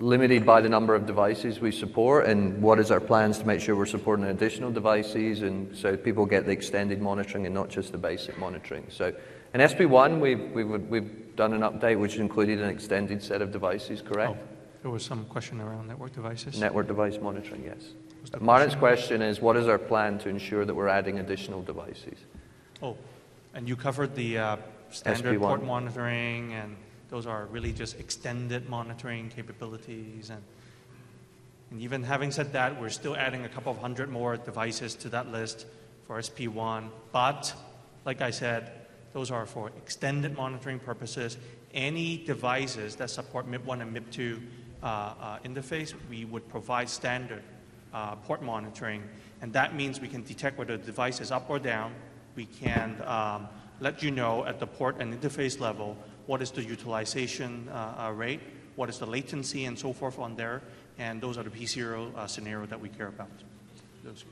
limited by the number of devices we support and what is our plans to make sure we're supporting additional devices and so people get the extended monitoring and not just the basic monitoring. So in SP1, we've, we've, we've done an update which included an extended set of devices, correct? Oh, there was some question around network devices. Network device monitoring, yes. Martin's question is, what is our plan to ensure that we're adding additional devices? Oh, and you covered the uh, standard SP1. port monitoring, and those are really just extended monitoring capabilities. And, and even having said that, we're still adding a couple of hundred more devices to that list for SP1. But, like I said, those are for extended monitoring purposes. Any devices that support MIB1 and MIB2 uh, uh, interface, we would provide standard uh, port monitoring, and that means we can detect whether the device is up or down. We can um, let you know at the port and interface level what is the utilization uh, uh, rate, what is the latency, and so forth on there. And those are the P0 uh, scenario that we care about. Those.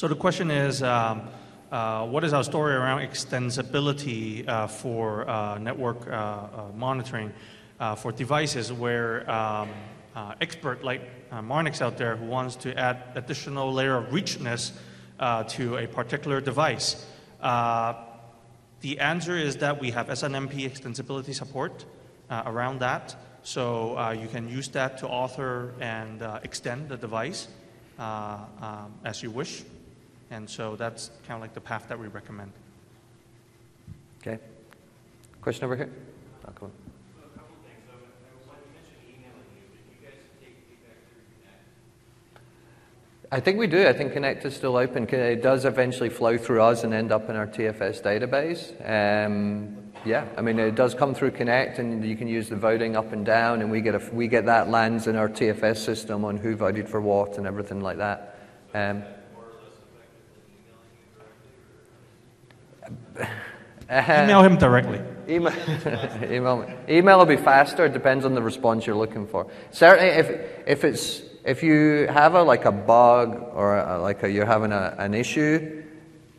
So the question is, um, uh, what is our story around extensibility uh, for uh, network uh, uh, monitoring uh, for devices where um, expert like Marnix out there who wants to add additional layer of richness to a particular device? The answer is that we have SNMP extensibility support around that. So you can use that to author and extend the device um, as you wish. And so that's kind of like the path that we recommend. Okay. Question over here? Oh, come on. I think we do. I think Connect is still open. It does eventually flow through us and end up in our TFS database. Um, yeah, I mean it does come through Connect, and you can use the voting up and down, and we get a, we get that lands in our TFS system on who voted for what and everything like that. Um, Email him directly. Email, email, me. email will be faster. It depends on the response you're looking for. Certainly, if if it's if you have a like a bug or a, like a, you're having a, an issue,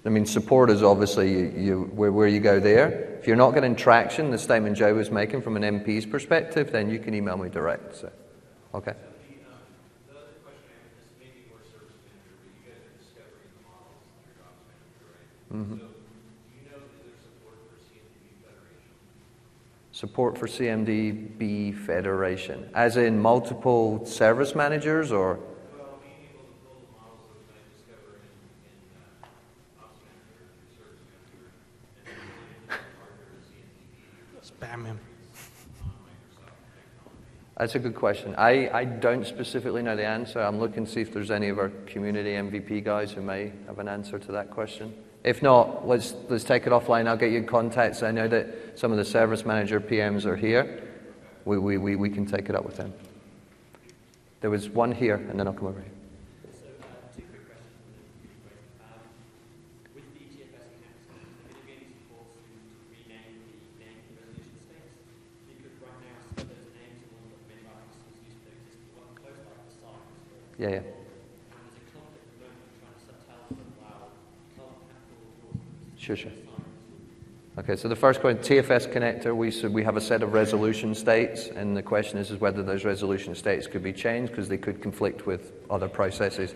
I mean, support is obviously you, you where, where you go there. If you're not getting traction, the statement Joe was making from an MP's perspective, then you can email me direct. So, okay. Mm-hmm. Support for CMDB Federation, as in multiple service managers, or Spam him. That's a good question. I, I don't specifically know the answer. I'm looking to see if there's any of our community MVP guys who may have an answer to that question. If not, let's, let's take it offline. I'll get you contacts. I know that some of the service manager PMs are here. We, we, we, we can take it up with them. There was one here, and then I'll come over here. So, uh, two quick questions. Um, with the TFS Connect, are you going to be support to rename the name resolution space? Because right now, some of those names are ones that many of our customers use to exist quite close like the sites. Yeah, yeah. And there's a conflict at the moment trying to tell them, wow, you can't have all yours Sure, sure. Okay, so the first question, TFS connector, we said we have a set of resolution states, and the question is, is whether those resolution states could be changed because they could conflict with other processes.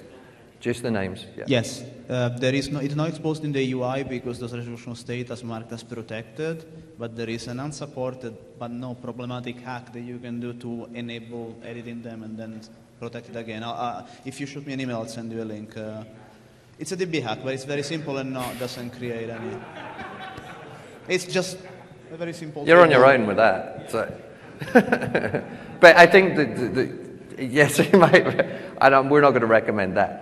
Just the names, yeah. Yes, uh, there is no, it's not exposed in the UI because those resolution state is marked as protected, but there is an unsupported but no problematic hack that you can do to enable editing them and then protect it again. Uh, uh, if you shoot me an email, I'll send you a link. Uh, it's a DB hack, but it's very simple and not doesn't create any. It's just a very simple. You're on your own with that. So. but I think that, the, the, yes, you might. I don't, we're not going to recommend that.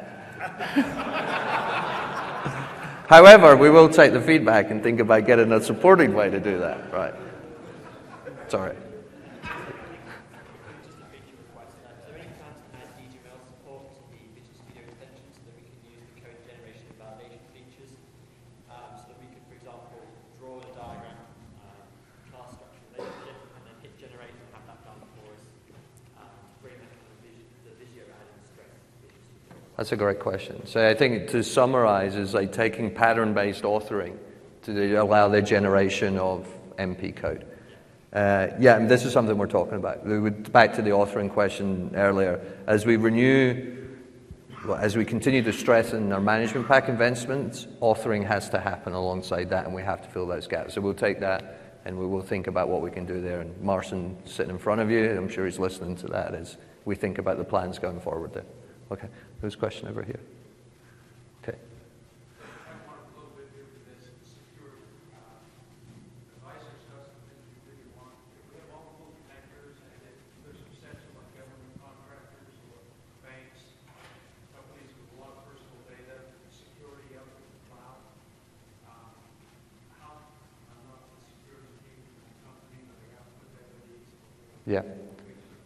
However, we will take the feedback and think about getting a supporting way to do that. Right. Sorry. Just a feature request. Uh, is there any plans to add DGML support to the Visual Studio extension so that we can use the code generation and validation features? Um, so that we could, for example, draw a diagram, um, class structure relationship, and then hit generate and have that done for us. Um, bring that kind of vision, the Visio added stress. to Visual Studio. That's a great question. So I think to summarize is like taking pattern-based authoring to allow the generation of MP code. Uh, yeah, and this is something we're talking about. We would, back to the authoring question earlier. As we renew, well, as we continue to stress in our management pack investments, authoring has to happen alongside that, and we have to fill those gaps. So we'll take that and we will think about what we can do there. And Marcin sitting in front of you, I'm sure he's listening to that as we think about the plans going forward there. Okay, there's a question over here. Okay. Yeah.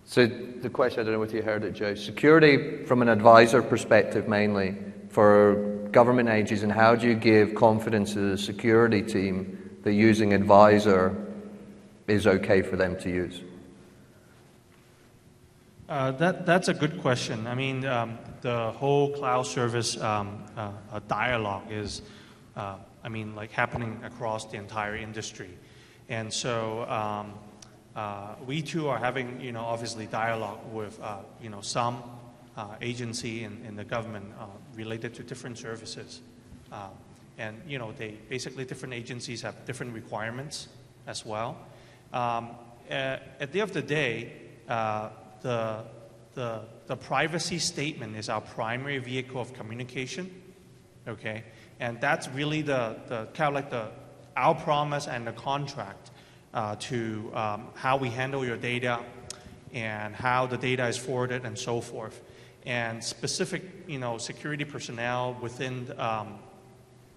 So the question, I don't know if you heard it, Joe. Security from an advisor perspective mainly for government agencies, and how do you give confidence to the security team that using advisor is okay for them to use? Uh, that, that's a good question. I mean, um, the whole cloud service um, uh, uh, dialogue is, uh, I mean, like happening across the entire industry. And so um, uh, we too are having, you know, obviously dialogue with, uh, you know, some agency in, in the government related to different services. and, you know, they basically different agencies have different requirements as well. Um, at the end of the day, the, the, the privacy statement is our primary vehicle of communication, okay? And that's really the, the kind of like the, our promise and the contract uh, to um, how we handle your data and how the data is forwarded and so forth. And specific, you know, security personnel within um,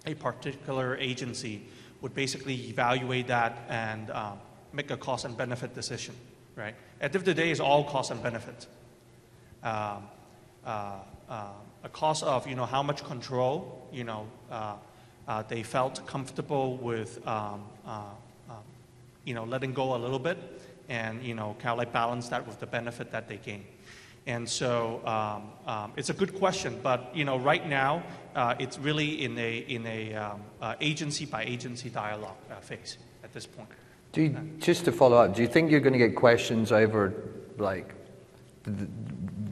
a particular agency would basically evaluate that and uh, make a cost and benefit decision, right? At the end of the day, it's all cost and benefit. Um, uh, uh, a cost of, you know, how much control, you know, uh, uh they felt comfortable with, um, uh, you know, letting go a little bit and, you know, kind of like balance that with the benefit that they gain. And so um, um, it's a good question, but you know, right now uh, it's really in a in a um, uh, agency by agency dialogue uh, phase at this point. Do you, just to follow up, do you think you're going to get questions over like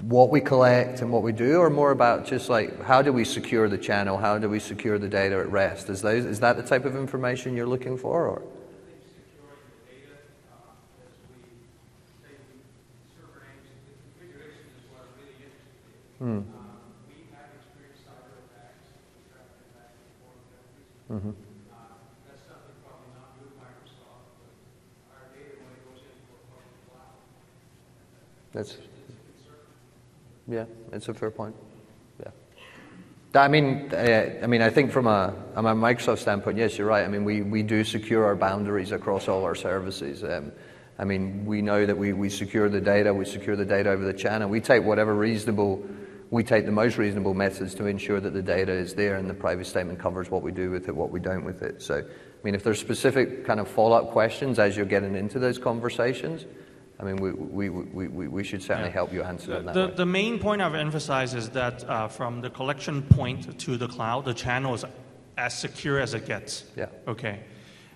what we collect and what we do, or more about just like how do we secure the channel, how do we secure the data at rest? Is, those, is that the type of information you're looking for, or? Hmm. Mm-hmm. That's, yeah, it's a fair point. Yeah. I mean, uh, I mean, I think from a, from a Microsoft standpoint, yes, you're right. I mean, we, we do secure our boundaries across all our services. Um, I mean, we know that we, we secure the data, we secure the data over the channel. We take whatever reasonable, we take the most reasonable methods to ensure that the data is there and the privacy statement covers what we do with it, what we don't with it. So, I mean, if there's specific kind of follow-up questions as you're getting into those conversations, I mean, we, we, we, we, we should certainly Yeah. help you answer them that The, way. the main point I've emphasized is that uh, from the collection point to the cloud, the channel is as secure as it gets. Yeah. Okay.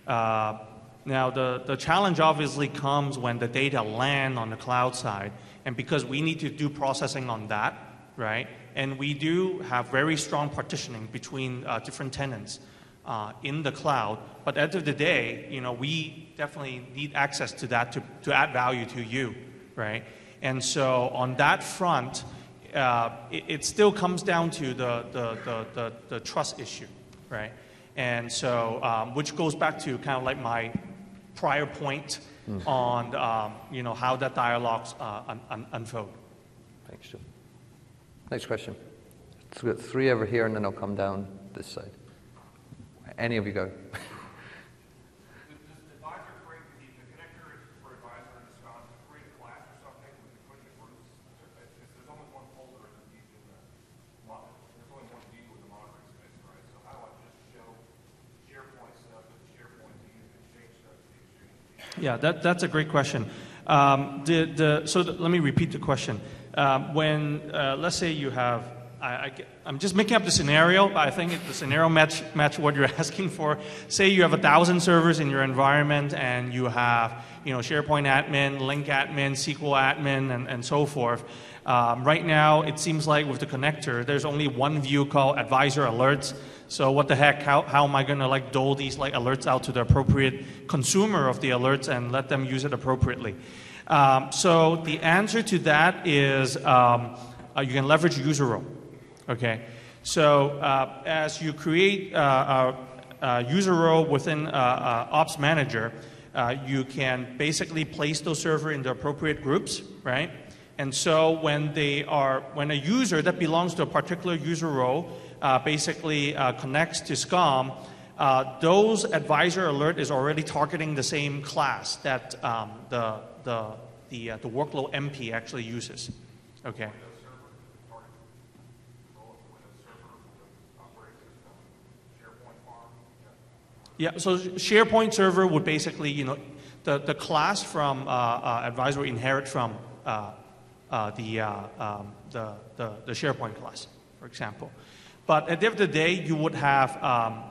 Uh, now, the, the challenge obviously comes when the data land on the cloud side, and because we need to do processing on that, right? And we do have very strong partitioning between uh, different tenants uh, in the cloud. But at the end of the day, you know, we definitely need access to that to, to add value to you, right? And so on that front, uh, it, it, still comes down to the, the, the, the, the trust issue, right? And so, um, which goes back to kind of like my prior point mm. on, um, you know, how that dialogues uh, un, un, unfold. Thanks, Joe. Next question. So we've got three over here, and then I'll come down this side. Any of you go. Yeah, that, that's a great question. Um, the, the, so the, let me repeat the question. Um, when, uh, let's say you have, I, am just making up the scenario, but I think the scenario match, match what you're asking for. Say you have a thousand servers in your environment and you have, you know, SharePoint admin, Lync admin, SQL admin, and, and so forth. Um, right now, it seems like with the connector, there's only one view called Advisor Alerts. So what the heck? How, how am I going to like dole these like alerts out to the appropriate consumer of the alerts and let them use it appropriately? Um, so the answer to that is um, uh, you can leverage user role. Okay. So uh, as you create uh, a, user role within uh, Ops Manager, uh, you can basically place those server in the appropriate groups, right? And so when they are, when a user that belongs to a particular user role uh, basically connects to SCOM, those advisor alert is already targeting the same class that um, the, the, the, uh, the workload MP actually uses. Okay. Yeah, so SharePoint server would basically, you know, the, the class from uh, uh, advisor inherit from uh, uh, the, uh, um, the, the, the, SharePoint class, for example. But at the end of the day, you would have, um,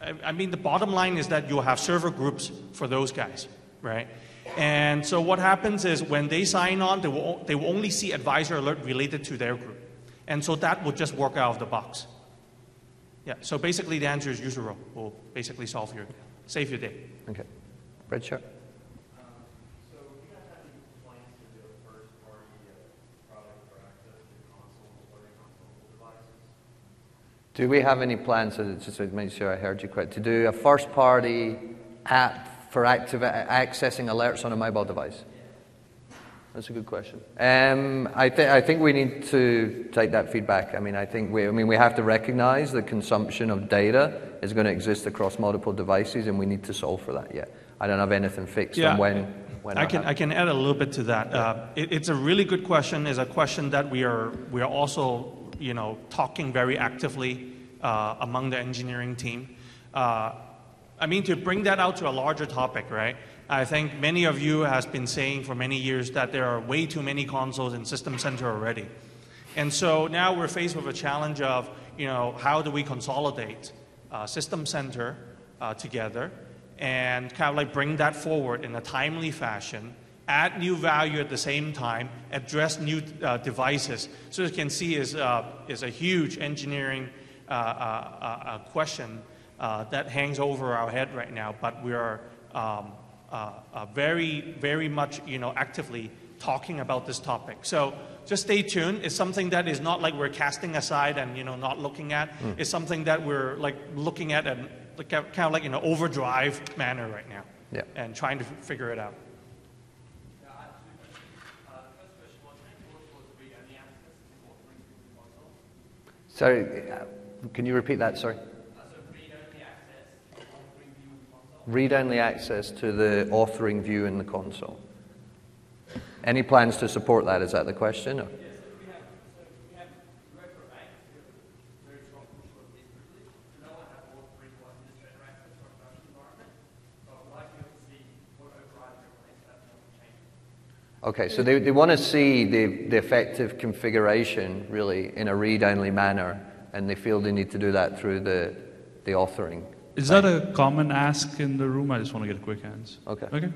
I, I mean, the bottom line is that you'll have server groups for those guys, right? And so what happens is when they sign on, they will, they will only see advisor alert related to their group. And so that will just work out of the box. Yeah, so basically the answer is user role will basically solve your, save your day. Okay. Red shirt. Do we have any plans, so just to make sure I heard you correct, to do a first party app for active, accessing alerts on a mobile device? That's a good question. Um, I, th- I think we need to take that feedback. I mean, I think we, I mean, we have to recognize the consumption of data is going to exist across multiple devices, and we need to solve for that yet. I don't have anything fixed yeah, on when. when I can I can add a little bit to that. Uh, it, it's a really good question. It's a question that we are we are also you know, talking very actively uh, among the engineering team. Uh, I mean, to bring that out to a larger topic, right? I think many of you has been saying for many years that there are way too many consoles in System Center already. And so now we're faced with a challenge of, you know, how do we consolidate uh, System Center uh, together and kind of like bring that forward in a timely fashion add new value at the same time, address new uh, devices. So as you can see is, uh, is a huge engineering uh, uh, uh, uh that hangs over our head right now, but we are um, very, very much you know, actively talking about this topic. So just stay tuned. It's something that is not like we're casting aside and you know, not looking at. Mm. It's something that we're like looking at and kind of like in an overdrive manner right now yeah. and trying to figure it out. Sorry, uh, can you repeat that? Sorry. Read only access to the authoring view in the console. Any plans to support that? Is that the question? Or? Okay, so they, they want to see the, the effective configuration really in a read only manner, and they feel they need to do that through the, the authoring Is that a common ask in the room? I just want to get a quick answer. Okay. Okay.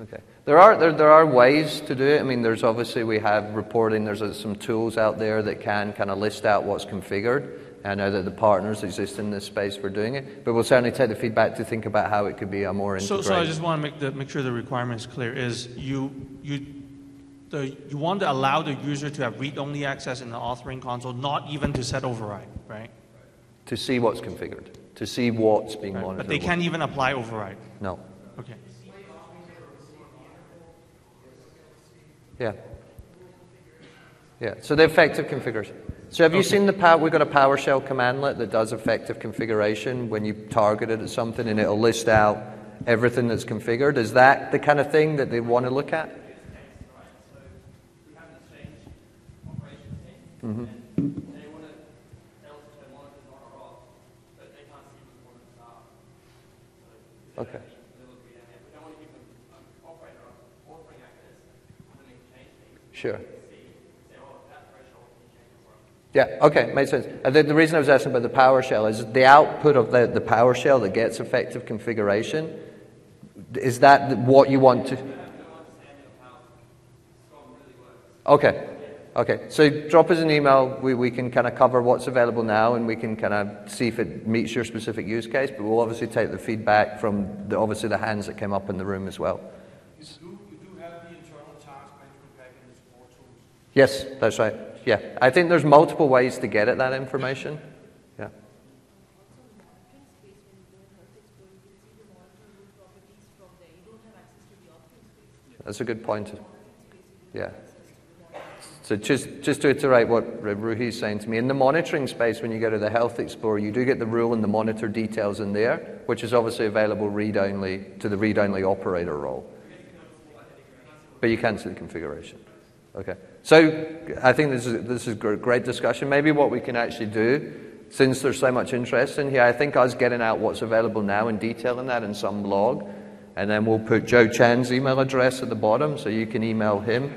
Okay. There are, there, there are ways to do it. I mean, there's obviously, we have reporting, there's uh, some tools out there that can kind of list out what's configured. I know that the partners exist in this space for doing it, but we'll certainly take the feedback to think about how it could be a more So, integrated. so I just want to make, the, make sure the requirement is clear. Is you, you, the, you want to allow the user to have read-only access in the authoring console, not even to set override, right? to see what's configured, to see what's being Right. monitored. But they can't even apply override. No. Okay. Yeah. Yeah. So the effective configuration. So have you seen the power? We've got a PowerShell commandlet that does effective configuration when you target it at something, and it'll list out everything that's configured. Is that the kind of thing that they want to look at? Mm-hmm. Okay. Sure. Yeah, okay, makes sense. Uh, the, the reason I was asking about the PowerShell is the output of the, the PowerShell that gets effective configuration. Is that what you want to? Okay, okay. So drop us an email. We, we can kind of cover what's available now and we can kind of see if it meets your specific use case. But we'll obviously take the feedback from the, obviously the hands that came up in the room as well. You do, do have the internal task management pack and the support tools. Yes, that's right. Yeah, I think there's multiple ways to get at that information. Yeah. That's a good point. Yeah. So just, just to iterate what Ruhi is saying to me, in the monitoring space, when you go to the Health Explorer, you do get the rule and the monitor details in there, which is obviously available read-only to the read-only operator role. But you can see the configuration. Okay. So I think this is, this is a great discussion. Maybe what we can actually do, since there's so much interest in here, I think us getting out what's available now and detailing that in some blog, and then we'll put Joe Chan's email address at the bottom so you can email him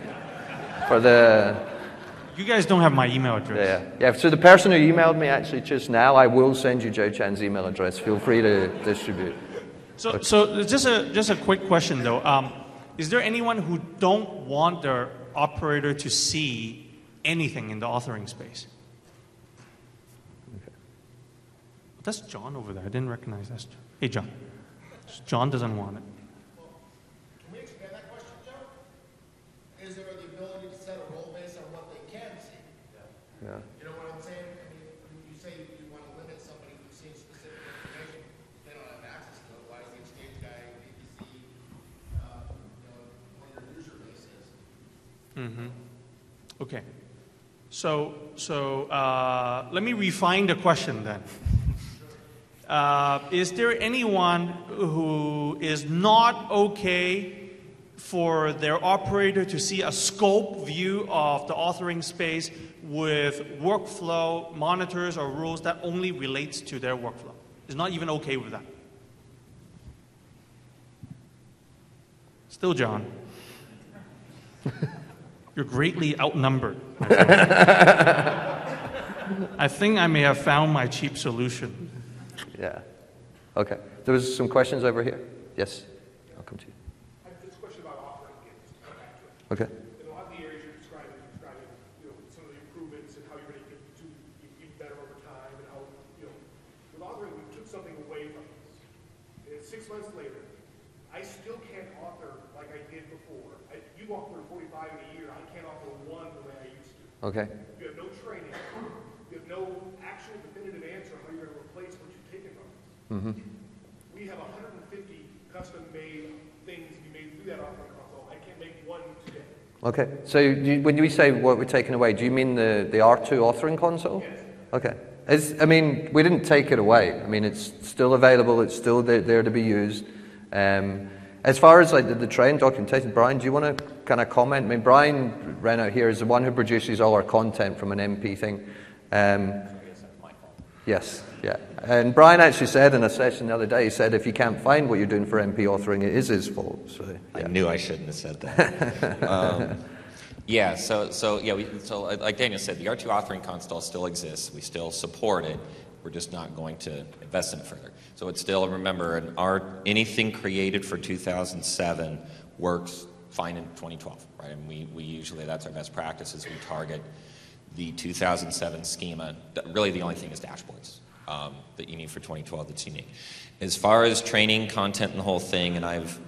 for the. You guys don't have my email address. Yeah, yeah. So the person who emailed me actually just now, I will send you Joe Chan's email address. Feel free to distribute. So, so just a just a quick question though. Um, is there anyone who don't want their operator to see anything in the authoring space? Okay. That's John over there. I didn't recognize that. Hey, John. John doesn't want it. Can we expand that question, Joe? Is there the ability to set a role based on what they can see? Yeah. You know what I'm saying? I mean, you say you want to limit somebody from seeing specific information, they don't have access to it. Why does the exchange guy, BBC, uh, you know, what your user base is? Mm-hmm. Okay. So, so uh, let me refine the question then. Uh, is there anyone who is not okay for their operator to see a scope view of the authoring space with workflow monitors or rules that only relates to their workflow? It's not even okay with that. Still, John. You're greatly outnumbered. I think I may have found my cheap solution. Yeah. Okay. There was some questions over here. Yes. I'll come to you. I have this question about authoring again, just to come back to it. Okay. In a lot of the areas you're describing, you're describing, you know, some of the improvements and how you're going to get to e- even better over time and how, you know, with authoring, we took something away from this. And six months later, I still can't author like I did before. I, you author 45 in a year, I can't author one the way I used to. Okay. You have no training. You have no actual definitive answer on how you're going to replace what you've taken from us. Mm-hmm. We have 150 custom-made things you made through that authoring console. I can't make one today. Okay. So you, when we say what we're taking away, do you mean the, the R2 authoring console? Yes. Okay. It's, I mean, we didn't take it away. I mean, it's still available. It's still there, there to be used. Um, as far as like the, the train documentation, Brian, do you want to kind of comment? I mean, Brian Renault here is the one who produces all our content from an MP thing. Um, yes, yeah. And Brian actually said in a session the other day, he said, if you can't find what you're doing for MP authoring, it is his fault. So, I knew I shouldn't have said that. um, yeah, so so yeah, we, so like Daniel said, the R2 authoring console still exists. We still support it. We're just not going to invest in it further. So it's still, remember, an art, anything created for 2007 works fine in 2012, right? And we, we usually, that's our best practice, is we target the 2007 schema. Really, the only thing is dashboards um, that you need for 2012 that's unique. As far as training, content, and the whole thing, and I've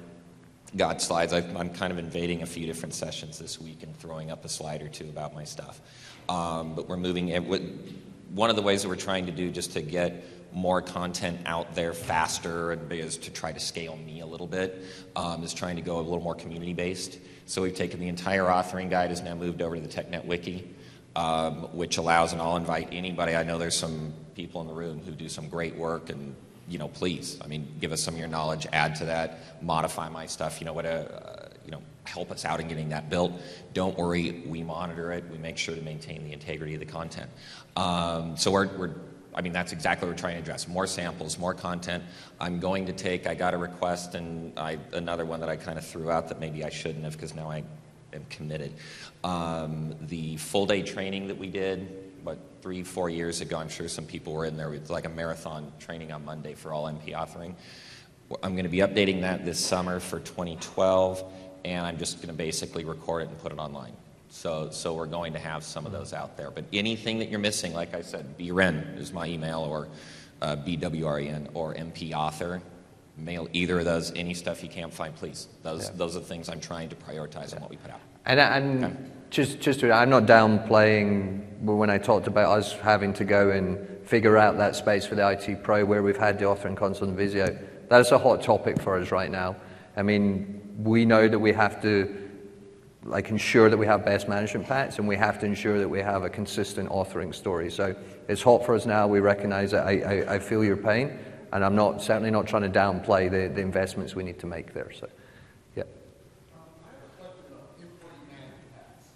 got slides. i am kind of invading a few different sessions this week and throwing up a slide or two about my stuff. Um, but we're moving. One of the ways that we're trying to do just to get more content out there faster and is to try to scale me a little bit um, is trying to go a little more community based. So we've taken the entire authoring guide has now moved over to the TechNet Wiki, um, which allows, and I'll invite anybody. I know there's some people in the room who do some great work and you know, please, I mean, give us some of your knowledge, add to that, modify my stuff, you know, what a, uh, you know, help us out in getting that built. Don't worry, we monitor it. We make sure to maintain the integrity of the content. Um, so we're, we're, I mean, that's exactly what we're trying to address. More samples, more content. I'm going to take, I got a request and I, another one that I kind of threw out that maybe I shouldn't have because now I am committed. Um, the full day training that we did, what, three, four years ago, I'm sure some people were in there with like a marathon training on Monday for all MP authoring. I'm going to be updating that this summer for 2012, and I'm just going to basically record it and put it online. So, so we're going to have some of those out there. But anything that you're missing, like I said, BREN is my email, or uh, BWREN, or MP author, mail either of those. Any stuff you can't find, please. Those, yeah. those are the things I'm trying to prioritize yeah. on what we put out. And, and okay. Just, just to, I'm not downplaying when I talked about us having to go and figure out that space for the IT Pro where we've had the authoring console and Visio. That's a hot topic for us right now. I mean, we know that we have to like ensure that we have best management packs and we have to ensure that we have a consistent authoring story. So it's hot for us now. We recognize it. I, I, I feel your pain, and I'm not certainly not trying to downplay the, the investments we need to make there. So.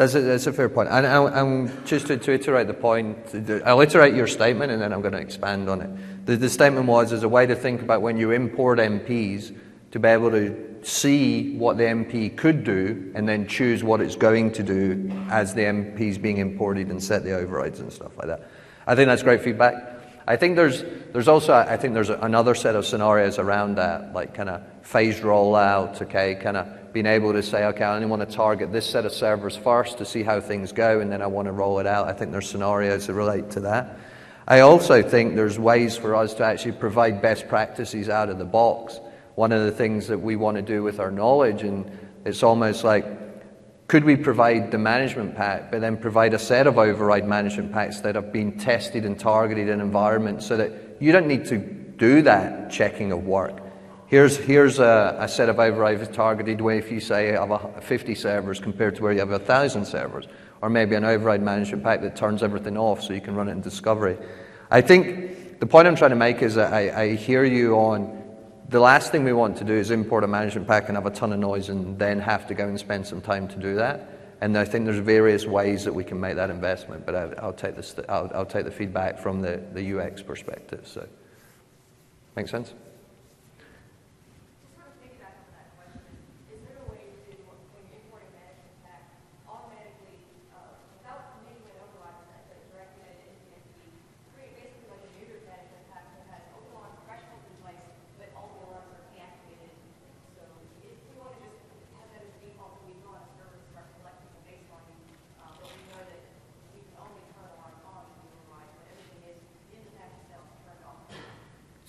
That's a, that's a fair point. And, and just to, to, iterate the point, I'll iterate your statement and then I'm going to expand on it. The, the statement was as a way to think about when you import MPs to be able to see what the MP could do and then choose what it's going to do as the MP is being imported and set the overrides and stuff like that. I think that's great feedback. I think there's, there's also, I think there's another set of scenarios around that, like kind of phased rollout, okay, kind of being able to say, okay, I only want to target this set of servers first to see how things go, and then I want to roll it out. I think there's scenarios that relate to that. I also think there's ways for us to actually provide best practices out of the box. One of the things that we want to do with our knowledge, and it's almost like, could we provide the management pack, but then provide a set of override management packs that have been tested and targeted in environments so that you don't need to do that checking of work. Here's, here's a, a set of overrides targeted where if you say I have 50 servers compared to where you have 1,000 servers, or maybe an override management pack that turns everything off so you can run it in discovery. I think the point I'm trying to make is that I, I hear you on the last thing we want to do is import a management pack and have a ton of noise and then have to go and spend some time to do that. And I think there's various ways that we can make that investment, but I, will take, the, I'll, I'll take the feedback from the, the UX perspective. So, make sense?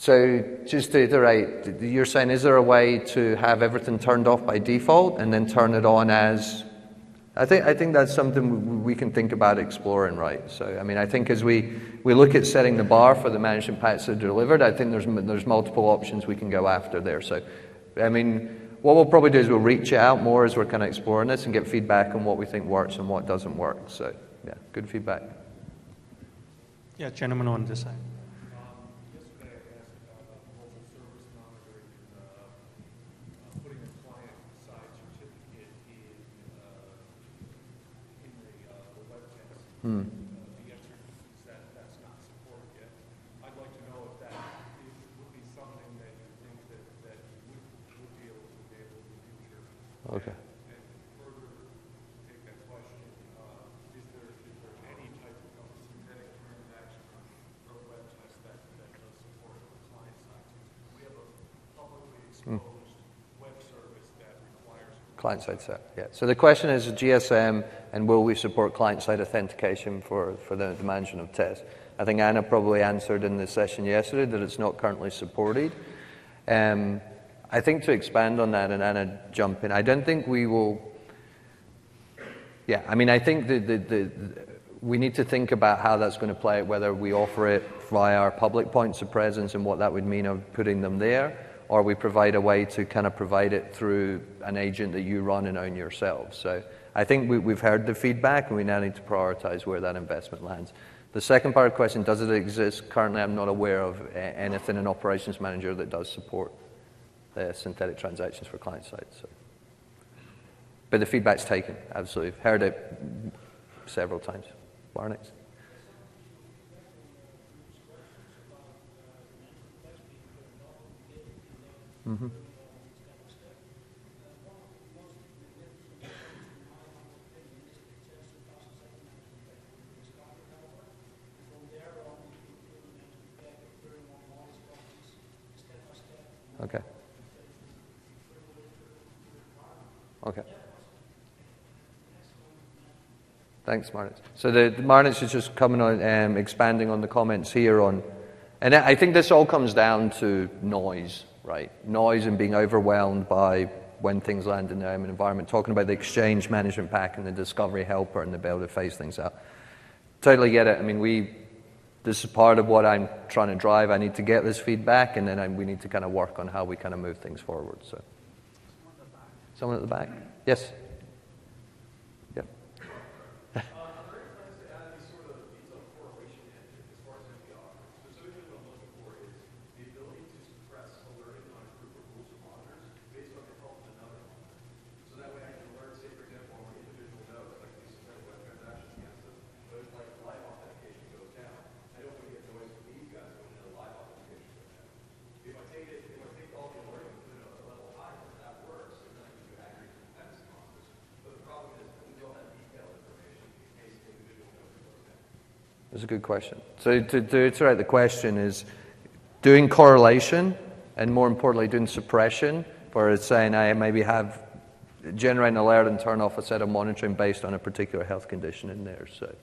So just to iterate, you're saying is there a way to have everything turned off by default and then turn it on as I think, I think that's something we can think about exploring, right? So, I mean, I think as we, we look at setting the bar for the management packs that are delivered, I think there's, there's multiple options we can go after there. So, I mean, what we'll probably do is we'll reach out more as we're kind of exploring this and get feedback on what we think works and what doesn't work. So, yeah, good feedback. Yeah, gentleman on this side. Yesterday I asked about uh, mobile service monitoring and uh, uh, putting a client-side certificate in, uh, in the, uh, the web test. Hmm. The answer is that that's not supported yet. I'd like to know if that is- would be something that you think that, that you would, would be able to enable in the future. Okay. And further take that question, uh, is there, is there any type of synthetic transaction or web test that, that does support the client side? We have a publicly Hmm. exposed web service that requires Client side set, yeah. So the question is GSM and will we support client side authentication for, for the, the management of tests? I think Anna probably answered in the session yesterday that it's not currently supported. Um, I think to expand on that and Anna jump in, I don't think we will. Yeah, I mean, I think the, the, the, we need to think about how that's going to play out, whether we offer it via our public points of presence and what that would mean of putting them there, or we provide a way to kind of provide it through an agent that you run and own yourselves. So I think we, we've heard the feedback and we now need to prioritize where that investment lands. The second part of the question, does it exist? Currently, I'm not aware of anything in Operations Manager that does support the synthetic transactions for client sites. So. But the feedback's taken, absolutely. I've heard it several times. Marnix. Mm-hmm. Okay. Okay. Thanks, Marnix. So the, the is just coming on, um, expanding on the comments here on, and I think this all comes down to noise, right? Noise and being overwhelmed by when things land in the home environment. Talking about the exchange management pack and the discovery helper and the ability to phase things out. Totally get it. I mean, we, this is part of what I'm trying to drive. I need to get this feedback, and then I, we need to kind of work on how we kind of move things forward. So, someone at the back, yes. Good question. So to, to iterate the question is doing correlation and more importantly doing suppression for saying I maybe have generate an alert and turn off a set of monitoring based on a particular health condition in there. So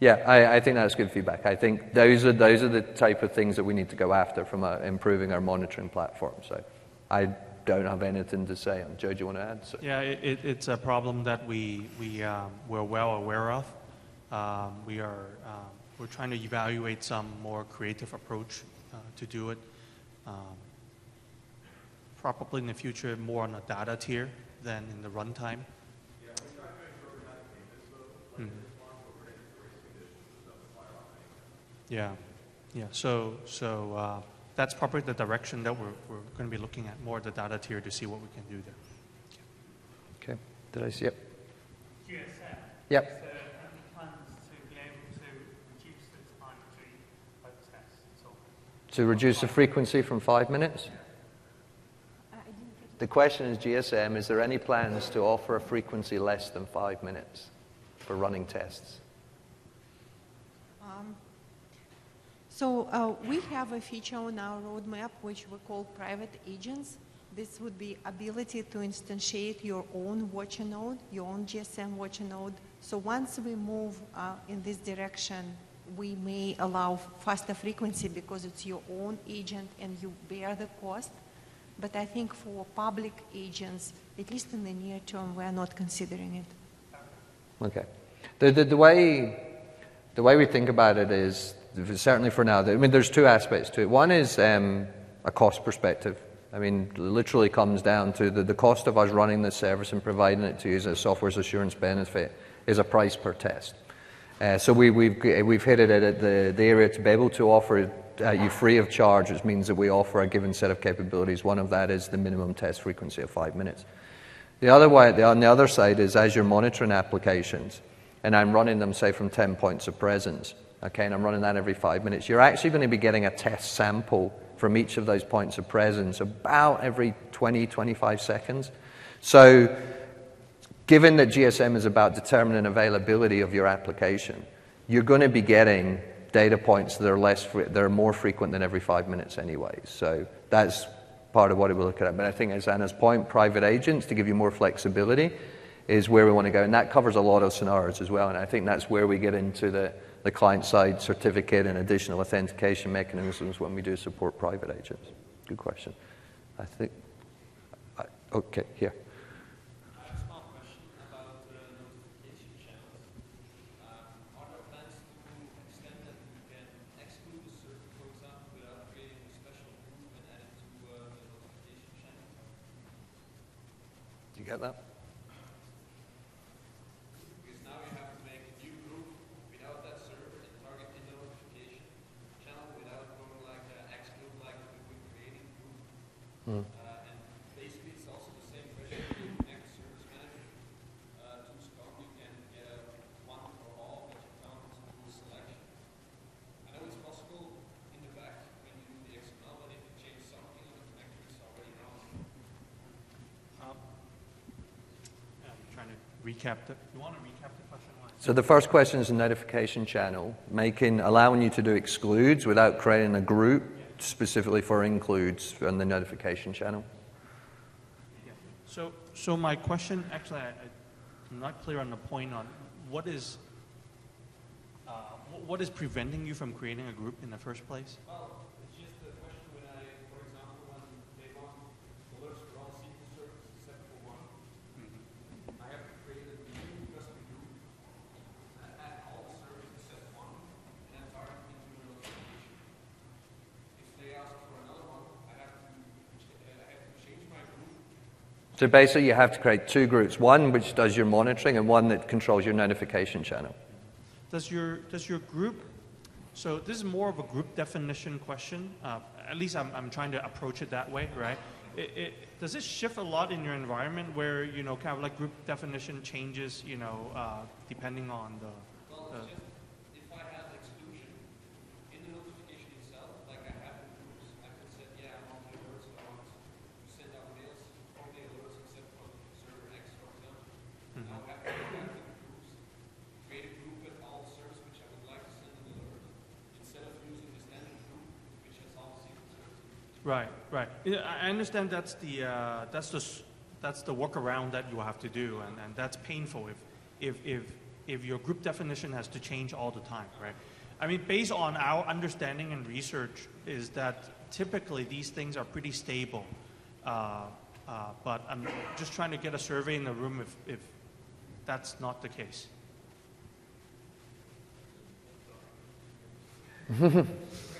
yeah, I, I think that's good feedback. I think those are those are the type of things that we need to go after from improving our monitoring platform. So I don't have anything to say on. Joe, do you want to add? So. Yeah, it, it's a problem that we, we, um, we're well aware of. Um, we are, um, we're trying to evaluate some more creative approach uh, to do it. Um, probably in the future, more on a data tier than in the runtime. Mhm. Yeah, yeah. So, so uh, that's probably the direction that we're, we're going to be looking at more the data tier to see what we can do there. Okay. Did I see? Yep. GSM. Yep. Is there any plans to be able to reduce the time between web tests and so on? To reduce the frequency from five minutes? The question is GSM, is there any plans to offer a frequency less than five minutes for running tests? Um, So uh, we have a feature on our roadmap which we call private agents. This would be ability to instantiate your own watcher node, your own GSM watcher node. So once we move uh, in this direction, we may allow faster frequency because it's your own agent and you bear the cost. But I think for public agents, at least in the near term, we're not considering it. Okay. The, the, the, way, the way we think about it is, certainly for now, I mean, there's two aspects to it. One is um, a cost perspective. I mean, literally comes down to the, the cost of us running this service and providing it to you as a software's assurance benefit is a price per test. Uh, so we, we've, we've hit it at the, the area to be able to offer uh, you free of charge, which means that we offer a given set of capabilities. One of that is the minimum test frequency of five minutes. The other way, the, on the other side is as you're monitoring applications, and I'm running them, say, from 10 points of presence, okay, and I'm running that every five minutes, you're actually going to be getting a test sample from each of those points of presence about every 20, 25 seconds. So, given that GSM is about determining availability of your application, you're going to be getting data points that are less that are more frequent than every five minutes anyway. So that's part of what we look at. But I think as Anna's point, private agents to give you more flexibility is where we want to go. And that covers a lot of scenarios as well. And I think that's where we get into the the client side certificate and additional authentication mechanisms when we do support private agents? Good question. I think, I, okay, here. Get that? Mm. Uh, and basically, it's also the same question with Next Service Manager. Uh, to SCOM, you can get a one for all, but you can't do a selection. I know it's possible in the back when you do the XML, but if you change something on the connector, it's already wrong. Um, I'm trying to recap the. You want to recap the question? So the first question is a notification channel, making allowing you to do excludes without creating a group specifically for includes on the notification channel? Yeah. So, so my question, actually, I, am not clear on the point on what is, uh, what is preventing you from creating a group in the first place? Well, So basically, you have to create two groups one which does your monitoring and one that controls your notification channel. Does your, does your group, so this is more of a group definition question. Uh, at least I'm, I'm trying to approach it that way, right? It, it, does it shift a lot in your environment where, you know, kind of like group definition changes, you know, uh, depending on the. Well, if I have exclusion in the notification itself, like I have in groups, I can say, yeah, I want to alerts, I want to send out mails Right, right. I understand that's the, uh, that's the, that's the workaround that you have to do, and, and that's painful if, if, if, if your group definition has to change all the time, right? I mean, based on our understanding and research, is that typically these things are pretty stable. Uh, uh, but I'm just trying to get a survey in the room if, if that's not the case.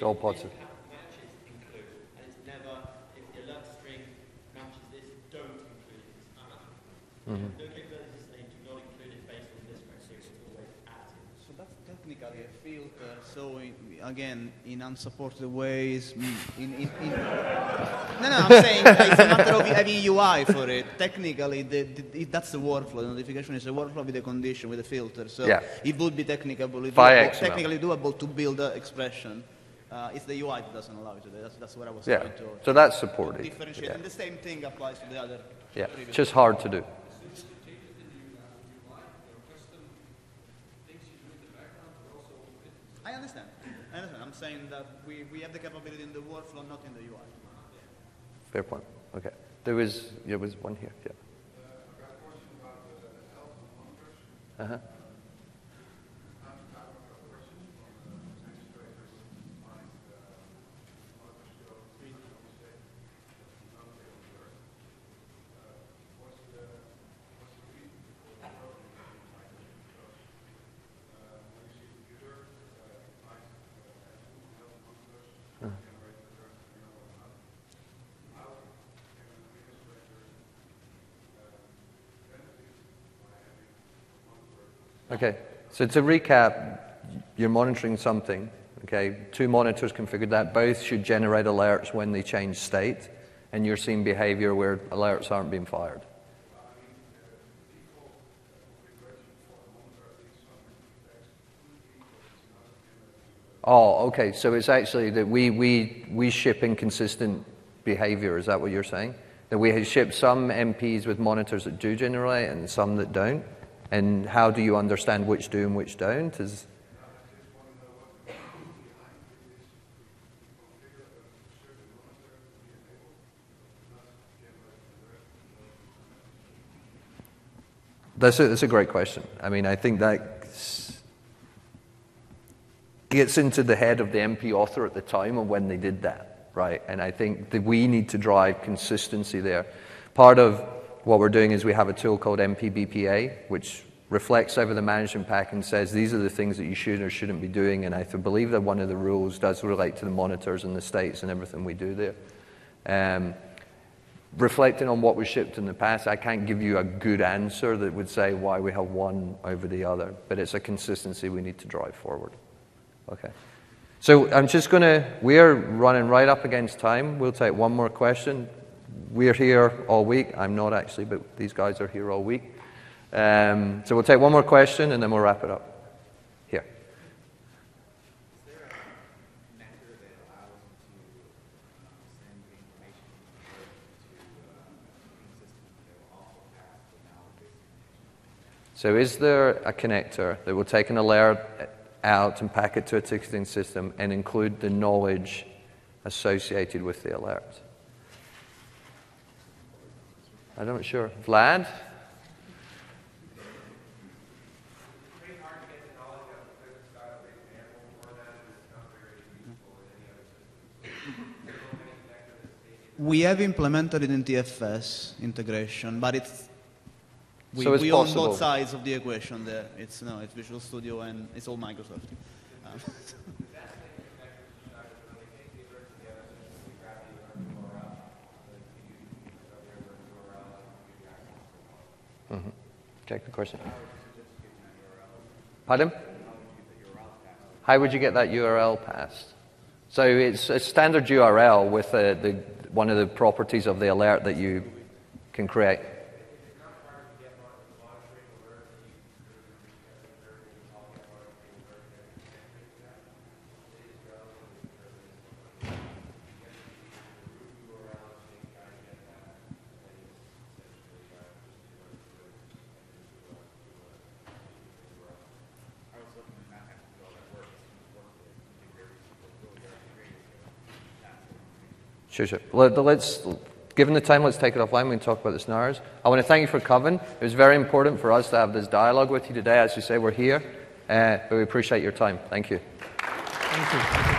It's all positive. Mm-hmm. So that's technically a filter. So in, again, in unsupported ways, mm, in, in, in no, no, I'm saying it's a matter of having UI for it. Technically, the, the, that's the workflow. The notification is a workflow with a condition, with a filter. So yeah. it would be technically doable, technically doable to build an expression. Uh, it's the UI that doesn't allow you to do. That's, that's what I was yeah. trying to. So that's supported. Differentiate, yeah. and the same thing applies to the other. Yeah, it's just hard to do. I understand. I understand. I'm saying that we, we have the capability in the workflow, not in the UI. Fair point. Okay. There was there was one here. Yeah. Uh huh. Okay. So to recap, you're monitoring something. Okay. Two monitors configured that. Both should generate alerts when they change state, and you're seeing behavior where alerts aren't being fired. Oh, okay. So it's actually that we, we, we ship inconsistent behavior. Is that what you're saying? That we ship some MPs with monitors that do generate and some that don't? And how do you understand which do and which don't? Is, That's a, that's a great question. I mean, I think that gets into the head of the MP author at the time of when they did that, right? And I think that we need to drive consistency there. Part of what we're doing is we have a tool called MPBPA, which reflects over the management pack and says these are the things that you should or shouldn't be doing. And I believe that one of the rules does relate to the monitors and the states and everything we do there. Um, reflecting on what was shipped in the past, I can't give you a good answer that would say why we have one over the other, but it's a consistency we need to drive forward. Okay. So I'm just going to, we're running right up against time. We'll take one more question. We're here all week. I'm not actually, but these guys are here all week. Um, so we'll take one more question and then we'll wrap it up. Here. So, is there a connector that will take an alert out and pack it to a ticketing system and include the knowledge associated with the alert? I'm not sure. Vlad? We have implemented it in TFS integration, but it's we, So it's we own both sides of the equation there. It's no, it's Visual Studio and it's all Microsoft. Um, Mm-hmm. Good question. Pardon? How would you get that URL passed? So it's a standard URL with uh the, one of the properties of the alert that you can create. Sure, sure. Let, let's, given the time, let's take it offline. We can talk about the snars. I want to thank you for coming. It was very important for us to have this dialogue with you today. As you say, we're here, uh, but we appreciate your time. Thank you. Thank you.